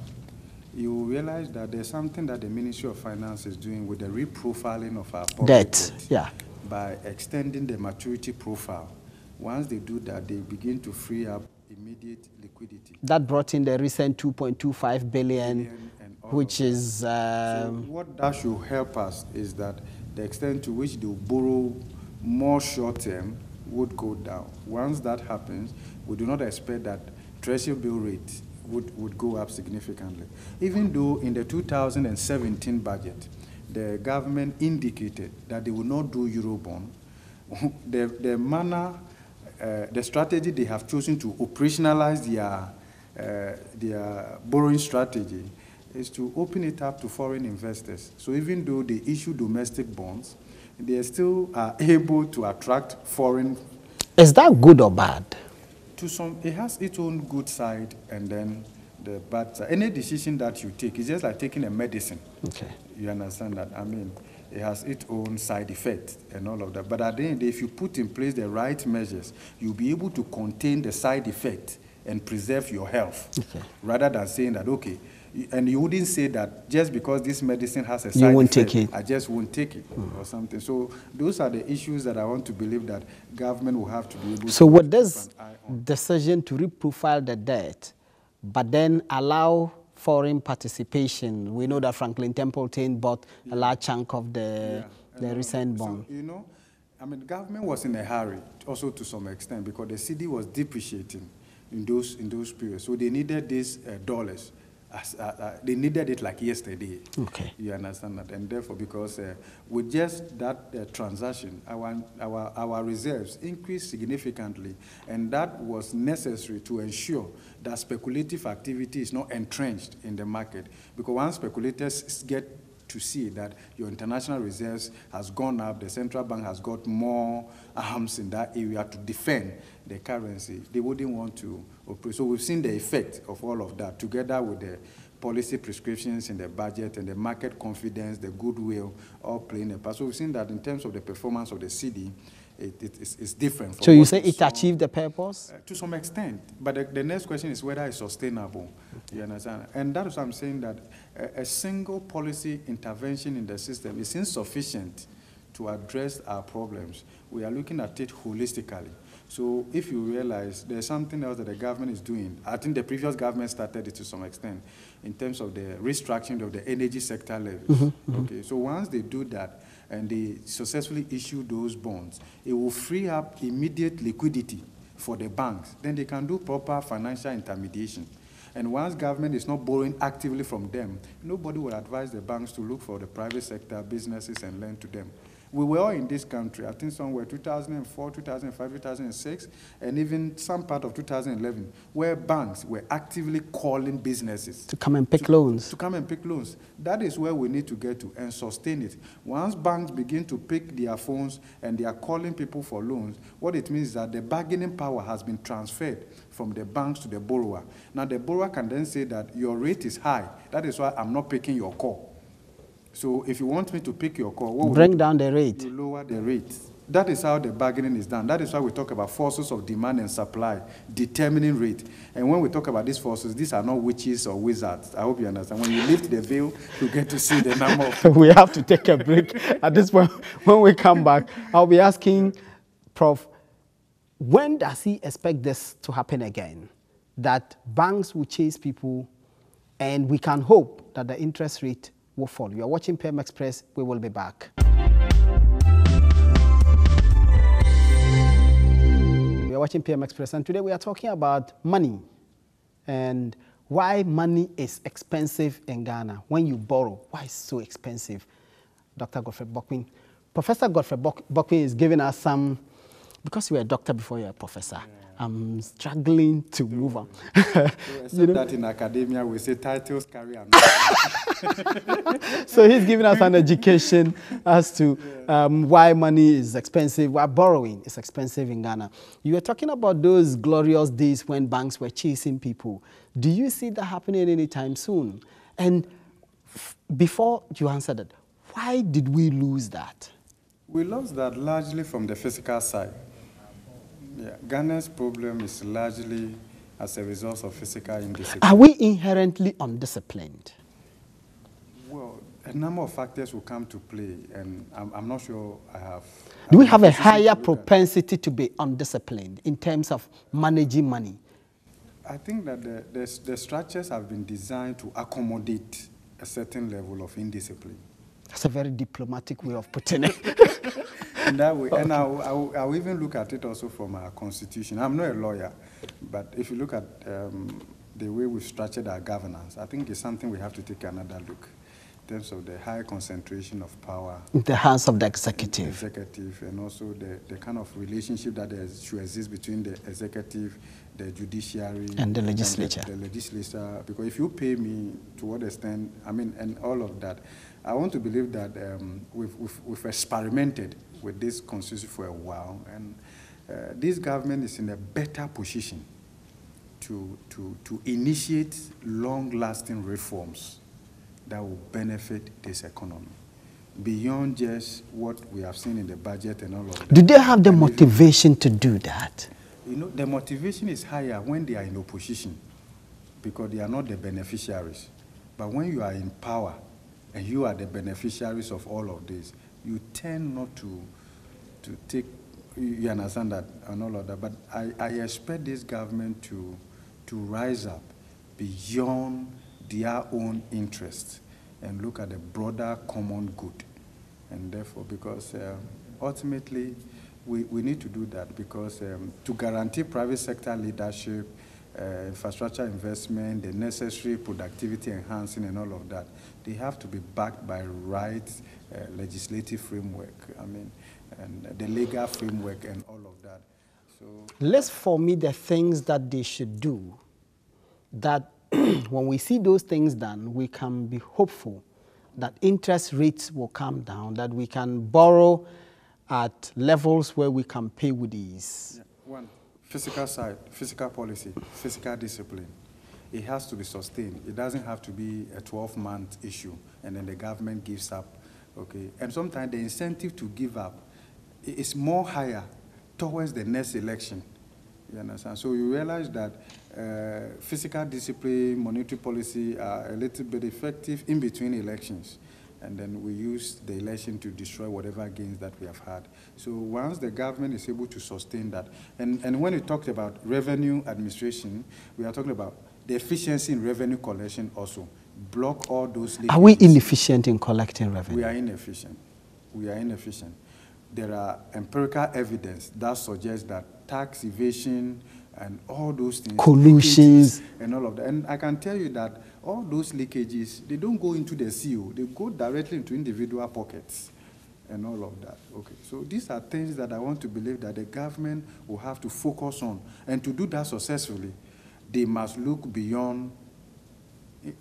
Speaker 2: you will realize that there's something that the Ministry of Finance is doing with the reprofiling of our public
Speaker 1: Debt, yeah.
Speaker 2: by extending the maturity profile. Once they do that, they begin to free up immediate liquidity.
Speaker 1: That brought in the recent 2.25 billion,
Speaker 2: Billion
Speaker 1: which
Speaker 2: is.
Speaker 1: is
Speaker 2: So
Speaker 1: um,
Speaker 2: what that should help us is that the extent to which they borrow more short term would go down. Once that happens, we do not expect that treasury bill rate would, would go up significantly. Even though in the 2017 budget, the government indicated that they will not do Eurobond, the, the manner, uh, the strategy they have chosen to operationalize their, uh, their borrowing strategy is to open it up to foreign investors. So even though they issue domestic bonds, they still are able to attract foreign
Speaker 1: is that good or bad?
Speaker 2: To some, it has its own good side and then the bad side. Any decision that you take is just like taking a medicine.
Speaker 1: Okay.
Speaker 2: You understand that? I mean, it has its own side effects and all of that. But at the end, the day, if you put in place the right measures, you'll be able to contain the side effect and preserve your health.
Speaker 1: Okay.
Speaker 2: Rather than saying that, okay, and you wouldn't say that just because this medicine has a
Speaker 1: You
Speaker 2: side
Speaker 1: won't
Speaker 2: effect,
Speaker 1: take it.
Speaker 2: I just won't take it or something. So those are the issues that I want to believe that government will have to be able
Speaker 1: So
Speaker 2: to
Speaker 1: this
Speaker 2: an
Speaker 1: decision to reprofile the debt, but then allow foreign participation, we know that Franklin Templeton bought a large chunk of the,
Speaker 2: Yeah,
Speaker 1: the
Speaker 2: uh,
Speaker 1: recent
Speaker 2: so,
Speaker 1: bond.
Speaker 2: you know, I mean, government was in a hurry, also to some extent, because the cedi was depreciating in those in those periods. So they needed these uh, dollars. As, uh, uh, they needed it like yesterday.
Speaker 1: Okay.
Speaker 2: You understand that, and therefore, because uh, with just that uh, transaction, our our our reserves increased significantly, and that was necessary to ensure that speculative activity is not entrenched in the market. Because once speculators get to see that your international reserves has gone up, the central bank has got more arms in that area to defend the currency, they wouldn't want to operate. So we've seen the effect of all of that together with the policy prescriptions in the budget and the market confidence, the goodwill, all playing a part. So we've seen that in terms of the performance of the cedi, it, it, it's, it's different. From
Speaker 1: So you say it achieved the purpose?
Speaker 2: Uh, to some extent. But the, the next question is whether it's sustainable. You understand? And that is why I'm saying that a, a single policy intervention in the system is insufficient to address our problems. We are looking at it holistically. So if you realize there's something else that the government is doing, I think the previous government started it to some extent in terms of the restructuring of the energy sector levies. Mm-hmm, mm-hmm. Okay, so once they do that and they successfully issue those bonds, it will free up immediate liquidity for the banks. Then they can do proper financial intermediation. And once government is not borrowing actively from them, nobody will advise the banks to look for the private sector businesses and lend to them. We were all in this country, I think somewhere 2004, 2005, 2006, and even some part of 2011, where banks were actively calling businesses
Speaker 1: To come and pick
Speaker 2: to-
Speaker 1: loans.
Speaker 2: To come and pick loans. That is where we need to get to and sustain it. Once banks begin to pick their phones and they are calling people for loans, what it means is that the bargaining power has been transferred from the banks to the borrower. Now the borrower can then say that your rate is high. That is why I'm not picking your call. So if you want me to pick your call, what
Speaker 1: Bring down the rate.
Speaker 2: you lower the rate. That is how the bargaining is done. That is why we talk about forces of demand and supply, determining rate. And when we talk about these forces, these are not witches or wizards. I hope you understand. When you lift the veil, you get to see the number of.
Speaker 1: we have to take a break. At this point, when we come back, I'll be asking Prof, when does he expect this to happen again? That banks will chase people and we can hope that the interest rate will fall. You are watching PM Express. We will be back. We are watching PM Express, and today we are talking about money and why money is expensive in Ghana. When you borrow, why it's so expensive? Dr. Godfred Bokpin. Professor Godfred Bok- Bokpin is giving us some, because you were a doctor before you're a professor, I'm struggling to move on.
Speaker 2: Except that in academia, we say titles carry an
Speaker 1: so he's giving us an education as to um, why money is expensive, why borrowing is expensive in Ghana. You were talking about those glorious days when banks were chasing people. Do you see that happening anytime soon? And f- before you answer that, why did we lose that?
Speaker 2: We lost that largely from the fiscal side. Yeah, Ghana's problem is largely as a result of fiscal indiscipline.
Speaker 1: Are we inherently undisciplined?
Speaker 2: Well, a number of factors will come to play, and I'm, I'm not sure I have.
Speaker 1: Do we have a
Speaker 2: position to
Speaker 1: higher propensity to be undisciplined in terms of managing money?
Speaker 2: I think that the, the, the structures have been designed to accommodate a certain level of indiscipline.
Speaker 1: That's a very diplomatic way of putting it.
Speaker 2: In that way, and I'll, I'll, I'll even look at it also from our constitution. I'm not a lawyer, but if you look at um, the way we've structured our governance, I think it's something we have to take another look in terms of the high concentration of power
Speaker 1: in the hands of the executive.
Speaker 2: executive and also the, the kind of relationship that should exist between the executive, the judiciary,
Speaker 1: And the legislature.
Speaker 2: the, legislature. Because if you pay me to what extent, I mean, and all of that, I want to believe that um, we've, we've, we've experimented with this constitution for a while, and uh, this government is in a better position to, to, to initiate long-lasting reforms that will benefit this economy beyond just what we have seen in the budget and all of that.
Speaker 1: Do they have the
Speaker 2: And
Speaker 1: motivation to do that?
Speaker 2: You know, the motivation is higher when they are in opposition because they are not the beneficiaries. But when you are in power and you are the beneficiaries of all of this, you tend not to, to take, you understand that and all of that. But I, I expect this government to, to rise up beyond their own interests and look at the broader common good. And therefore, because uh, ultimately, we, we need to do that because um, to guarantee private sector leadership, uh, infrastructure investment, the necessary productivity enhancing and all of that, they have to be backed by right uh, legislative framework, I mean, and the legal framework and all of that. So
Speaker 1: List for me the things that they should do that when we see those things done, we can be hopeful that interest rates will come down, that we can borrow at levels where we can pay with ease.
Speaker 2: Yeah, One, fiscal side, fiscal policy, fiscal discipline. It has to be sustained. It doesn't have to be a 12-month issue, and then the government gives up. Okay, and sometimes the incentive to give up is more higher towards the next election. You understand? So you realize that uh, fiscal discipline, monetary policy are a little bit effective in between elections. And then we use the election to destroy whatever gains that we have had. So once the government is able to sustain that, and, and when we talked about revenue administration, we are talking about the efficiency in revenue collection also. Block all those
Speaker 1: Are we inefficient in collecting revenue?
Speaker 2: We are inefficient. We are inefficient. There are empirical evidence that suggests that tax evasion and all those things,
Speaker 1: Collusions.
Speaker 2: and all of that. And I can tell you that all those leakages, they don't go into the CO, they go directly into individual pockets. and all of that. Okay, so these are things that I want to believe that the government will have to focus on. And to do that successfully, they must look beyond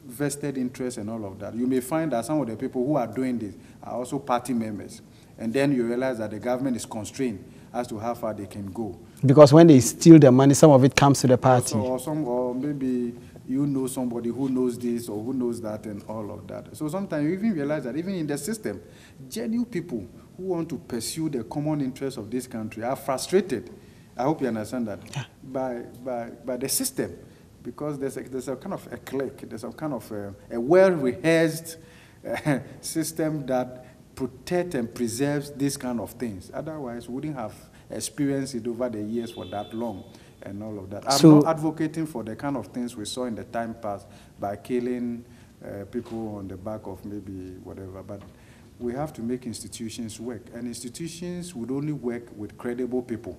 Speaker 2: vested interest and all of that. You may find that some of the people who are doing this are also party members. And then you realize that the government is constrained as to how far they can go.
Speaker 1: Because when they steal the money, some of it comes to the party.
Speaker 2: Or, some, or maybe you know somebody who knows this or who knows that and all of that. So sometimes you even realize that even in the system, genuine people who want to pursue the common interests of this country are frustrated. I hope you understand that
Speaker 1: Yeah.
Speaker 2: by, by, by the system because there's a, there's a kind of a clique, there's a kind of a, a well-rehearsed uh, system that protects and preserves these kind of things. Otherwise, we wouldn't have experienced it over the years for that long and all of that. I'm
Speaker 1: So-
Speaker 2: not advocating for the kind of things we saw in the time past by killing uh, people on the back of maybe whatever, but we have to make institutions work. And institutions would only work with credible people.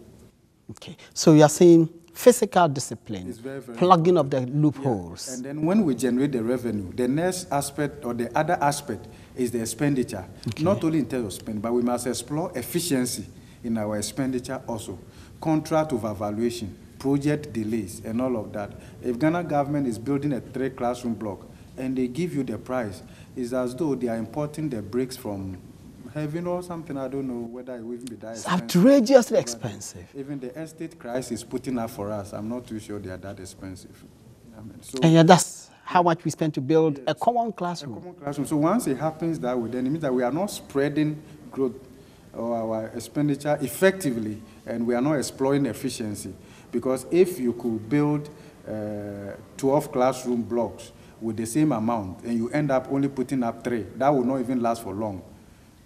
Speaker 1: Okay. So you are saying fiscal discipline,
Speaker 2: very, very
Speaker 1: plugging up the loopholes.
Speaker 2: And then when we generate the revenue, the next aspect or the other aspect is the expenditure. Not only in terms of spending, but we must explore efficiency in our expenditure also. Contract overvaluation, project delays, and all of that. If Ghana government is building a three classroom block and they give you the price, it's as though they are importing the bricks from heaven or something. I don't know whether it will even be that
Speaker 1: It's
Speaker 2: expensive.
Speaker 1: outrageously expensive.
Speaker 2: Even the estate price is putting up for us. I'm not too sure they are that expensive. I mean, so
Speaker 1: And yeah, that's how much we spend to build a common
Speaker 2: a
Speaker 1: classroom.
Speaker 2: common classroom. So once it happens that way, then it means that we are not spreading growth or our expenditure effectively, and we are not exploring efficiency. Because if you could build uh, 12 classroom blocks with the same amount, and you end up only putting up three, that will not even last for long.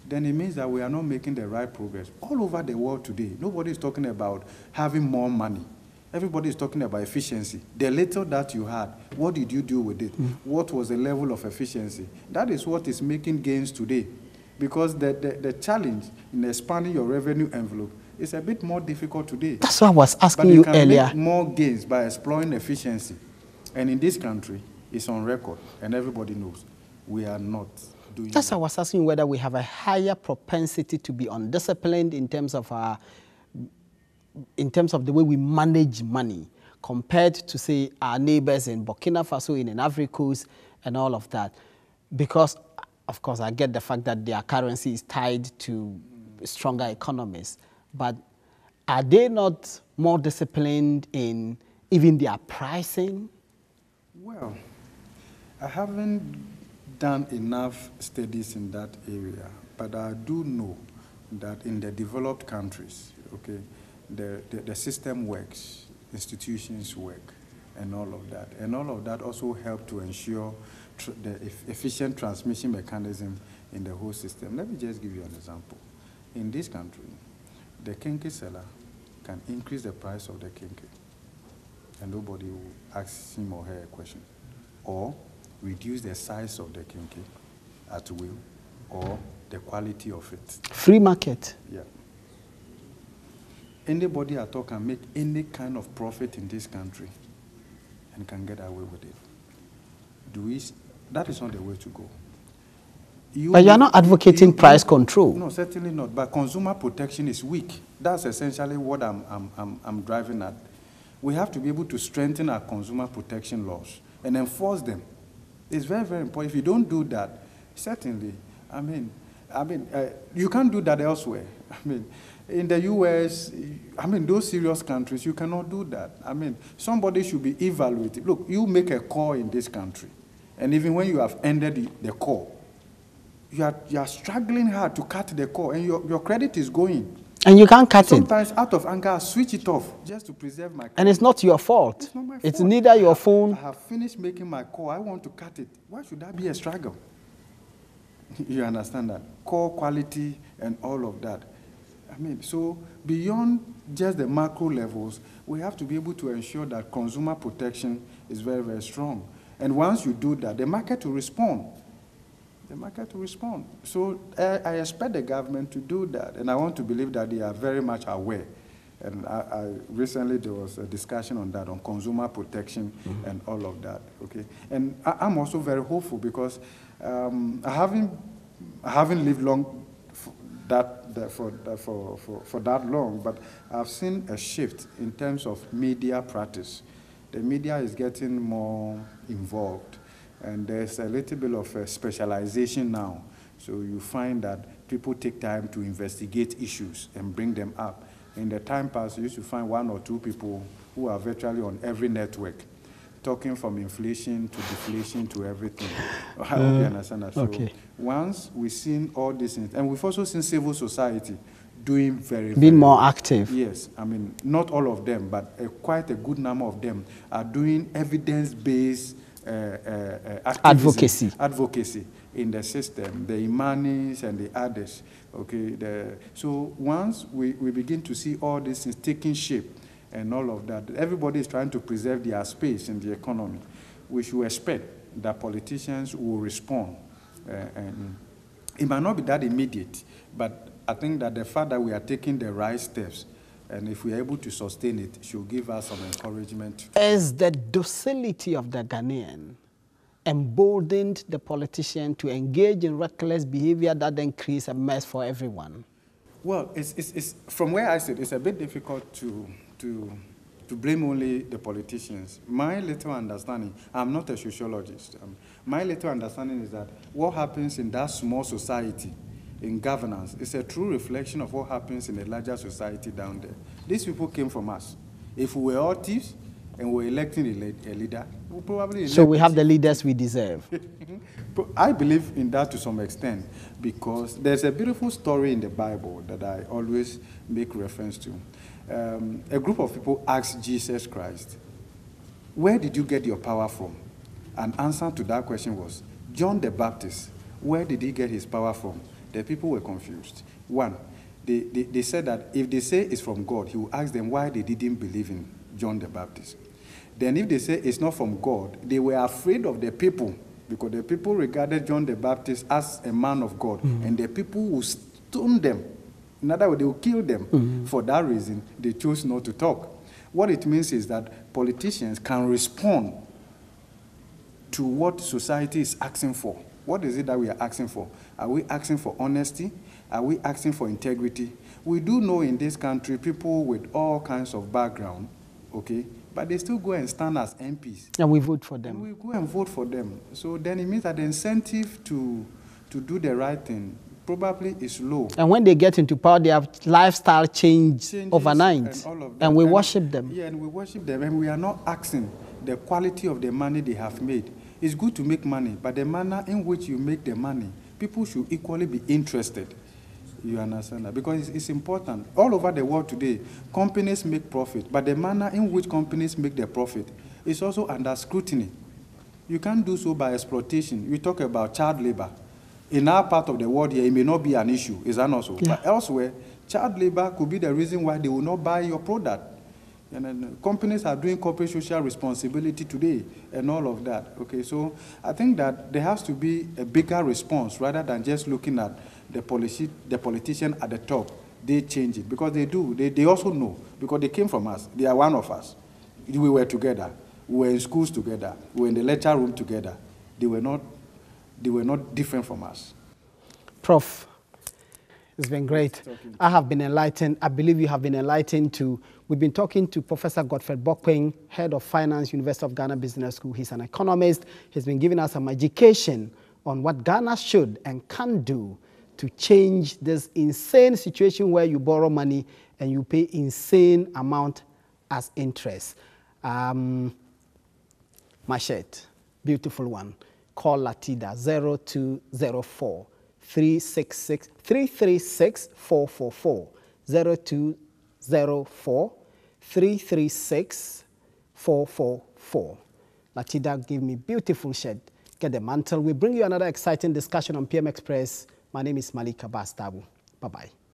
Speaker 2: Then it means that we are not making the right progress. All over the world today, nobody is talking about having more money. Everybody is talking about efficiency. The little that you had, what did you do with it? What was the level of efficiency? That is what is making gains today. Because the, the, the challenge in expanding your revenue envelope is a bit more difficult today.
Speaker 1: That's what I was asking
Speaker 2: you
Speaker 1: you
Speaker 2: can
Speaker 1: earlier.
Speaker 2: make more gains by exploring efficiency. And in this country, it's on record, and everybody knows we are not doing
Speaker 1: That's
Speaker 2: that.
Speaker 1: why I was asking whether we have a higher propensity to be undisciplined in terms of our, in terms of the way we manage money compared to say our neighbors in Burkina Faso, in, in Coast, and all of that. Because, of course, I get the fact that their currency is tied to stronger economies, but are they not more disciplined in even their pricing?
Speaker 2: Well, I haven't done enough studies in that area, but I do know that in the developed countries, okay, the, the, the system works, institutions work, and all of that. And all of that also help to ensure tr- the eff- efficient transmission mechanism in the whole system. Let me just give you an example. In this country, the kenkey seller can increase the price of the kenkey and nobody will ask him or her a question. Or reduce the size of the kenkey at will, or the quality of it.
Speaker 1: Free market.
Speaker 2: Yeah. Anybody at all can make any kind of profit in this country and can get away with it. Do we? That is not the way to go. You
Speaker 1: But you are not advocating price control.
Speaker 2: No, certainly not. But consumer protection is weak. That's essentially what I'm, I'm, I'm, I'm driving at. We have to be able to strengthen our consumer protection laws and enforce them. It's very, very important. If you don't do that, certainly, I mean, I mean, uh, you can't do that elsewhere. I mean, in the U.S., I mean, those serious countries, you cannot do that. I mean, somebody should be evaluated. Look, you make a call in this country, and even when you have ended the call, you are, you are struggling hard to cut the call, and your, your credit is going.
Speaker 1: And you can't cut it.
Speaker 2: Sometimes, out of anger, I switch it off just to preserve my credit.
Speaker 1: And it's not your fault.
Speaker 2: It's not my
Speaker 1: It's
Speaker 2: fault.
Speaker 1: neither your
Speaker 2: I
Speaker 1: phone.
Speaker 2: I have finished making my call. I want to cut it. Why should that be a struggle? you understand that? Call quality and all of that. I mean, so beyond just the macro levels, we have to be able to ensure that consumer protection is very, very strong. And once you do that, the market will respond. The market will respond. So I, I expect the government to do that, and I want to believe that they are very much aware. And I, I, recently there was a discussion on that, on consumer protection and all of that. Okay, and I, I'm also very hopeful because um, I haven't, I haven't lived long that, that, for, that for, for, for that long, but I've seen a shift in terms of media practice. The media is getting more involved, and there's a little bit of a specialization now. So you find that people take time to investigate issues and bring them up. In the time past, you used to find one or two people who are virtually on every network, talking from inflation to deflation to everything. I hope you
Speaker 1: Uh,
Speaker 2: understand that. So
Speaker 1: okay.
Speaker 2: once we've seen all these things, and we've also seen civil society doing very, very
Speaker 1: Being more
Speaker 2: well.
Speaker 1: active.
Speaker 2: Yes, I mean, not all of them, but uh, quite a good number of them are doing evidence-based Uh, uh, uh, activism,
Speaker 1: Advocacy.
Speaker 2: advocacy in the system, the IMANIs and the others. Okay, the, so once we, we begin to see all this things taking shape and all of that, everybody is trying to preserve their space in the economy. We should expect that politicians will respond. Uh, and it might not be that immediate, but I think that the fact that we are taking the right steps, and if we are able to sustain it, should give us some encouragement.
Speaker 1: Is the docility of the Ghanaian emboldened the politician to engage in reckless behavior that then creates a mess for everyone?
Speaker 2: Well, it's, it's, it's, from where I sit, it's a bit difficult to, to, to blame only the politicians. My little understanding, I'm not a sociologist, um, my little understanding is that what happens in that small society in governance is a true reflection of what happens in a larger society down there. These people came from us. If we were all thieves and we were electing a, le- a leader, we probably
Speaker 1: So we have the leaders we deserve.
Speaker 2: I believe in that to some extent because there's a beautiful story in the Bible that I always make reference to. Um, a group of people asked Jesus Christ, Where did you get your power from? And answer to that question was, John the Baptist. Where did he get his power from? The people were confused. One, they, they, they said that if they say it's from God, he will ask them why they didn't believe in John the Baptist. Then, if they say it's not from God, they were afraid of the people because the people regarded John the Baptist as a man of God, mm. and the people would stone them. In other words, they will kill them. Mm. For that reason, they chose not to talk. What it means is that politicians can respond to what society is asking for. What is it that we are asking for? Are we asking for honesty? Are we asking for integrity? We do know in this country people with all kinds of background, okay, but they still go and stand as MPs.
Speaker 1: And we vote for
Speaker 2: And
Speaker 1: them.
Speaker 2: we go and vote for them. So then it means that the incentive to, to do the right thing probably is low.
Speaker 1: And when they get into power, their lifestyle change
Speaker 2: Changes
Speaker 1: overnight.
Speaker 2: And, all of that.
Speaker 1: And we worship them.
Speaker 2: Yeah, and we worship them, and we are not asking the quality of the money they have made. It's good to make money, but the manner in which you make the money, people should equally be interested. You understand that? Because it's, it's important. All over the world today, companies make profit, but the manner in which companies make their profit is also under scrutiny. You can't do so by exploitation. We talk about child labor. In our part of the world here, it may not be an issue. Is that not so?
Speaker 1: Yeah.
Speaker 2: But elsewhere, child labor could be the reason why they will not buy your product. And then companies are doing corporate social responsibility today and all of that. Okay, so I think that there has to be a bigger response rather than just looking at the, policy, the politician at the top. They change it because they do. They, they also know because they came from us. They are one of us. We were together. We were in schools together. We were in the lecture room together. They were not, they were not different from us.
Speaker 1: Prof, it's been great. I have been enlightened. I believe you have been enlightened too. We've been talking to Professor Godfred Bokpin, Head of Finance, University of Ghana Business School. He's an economist. He's been giving us some education on what Ghana should and can do to change this insane situation where you borrow money and you pay insane amount as interest. Um, my shirt, beautiful one. Call Latida 0204 366 336 444 0204 336 444. Latida gave me beautiful shirt. Get the mantle. We bring you another exciting discussion on PM Express. My name is Malik Abass Daabu. Bye bye.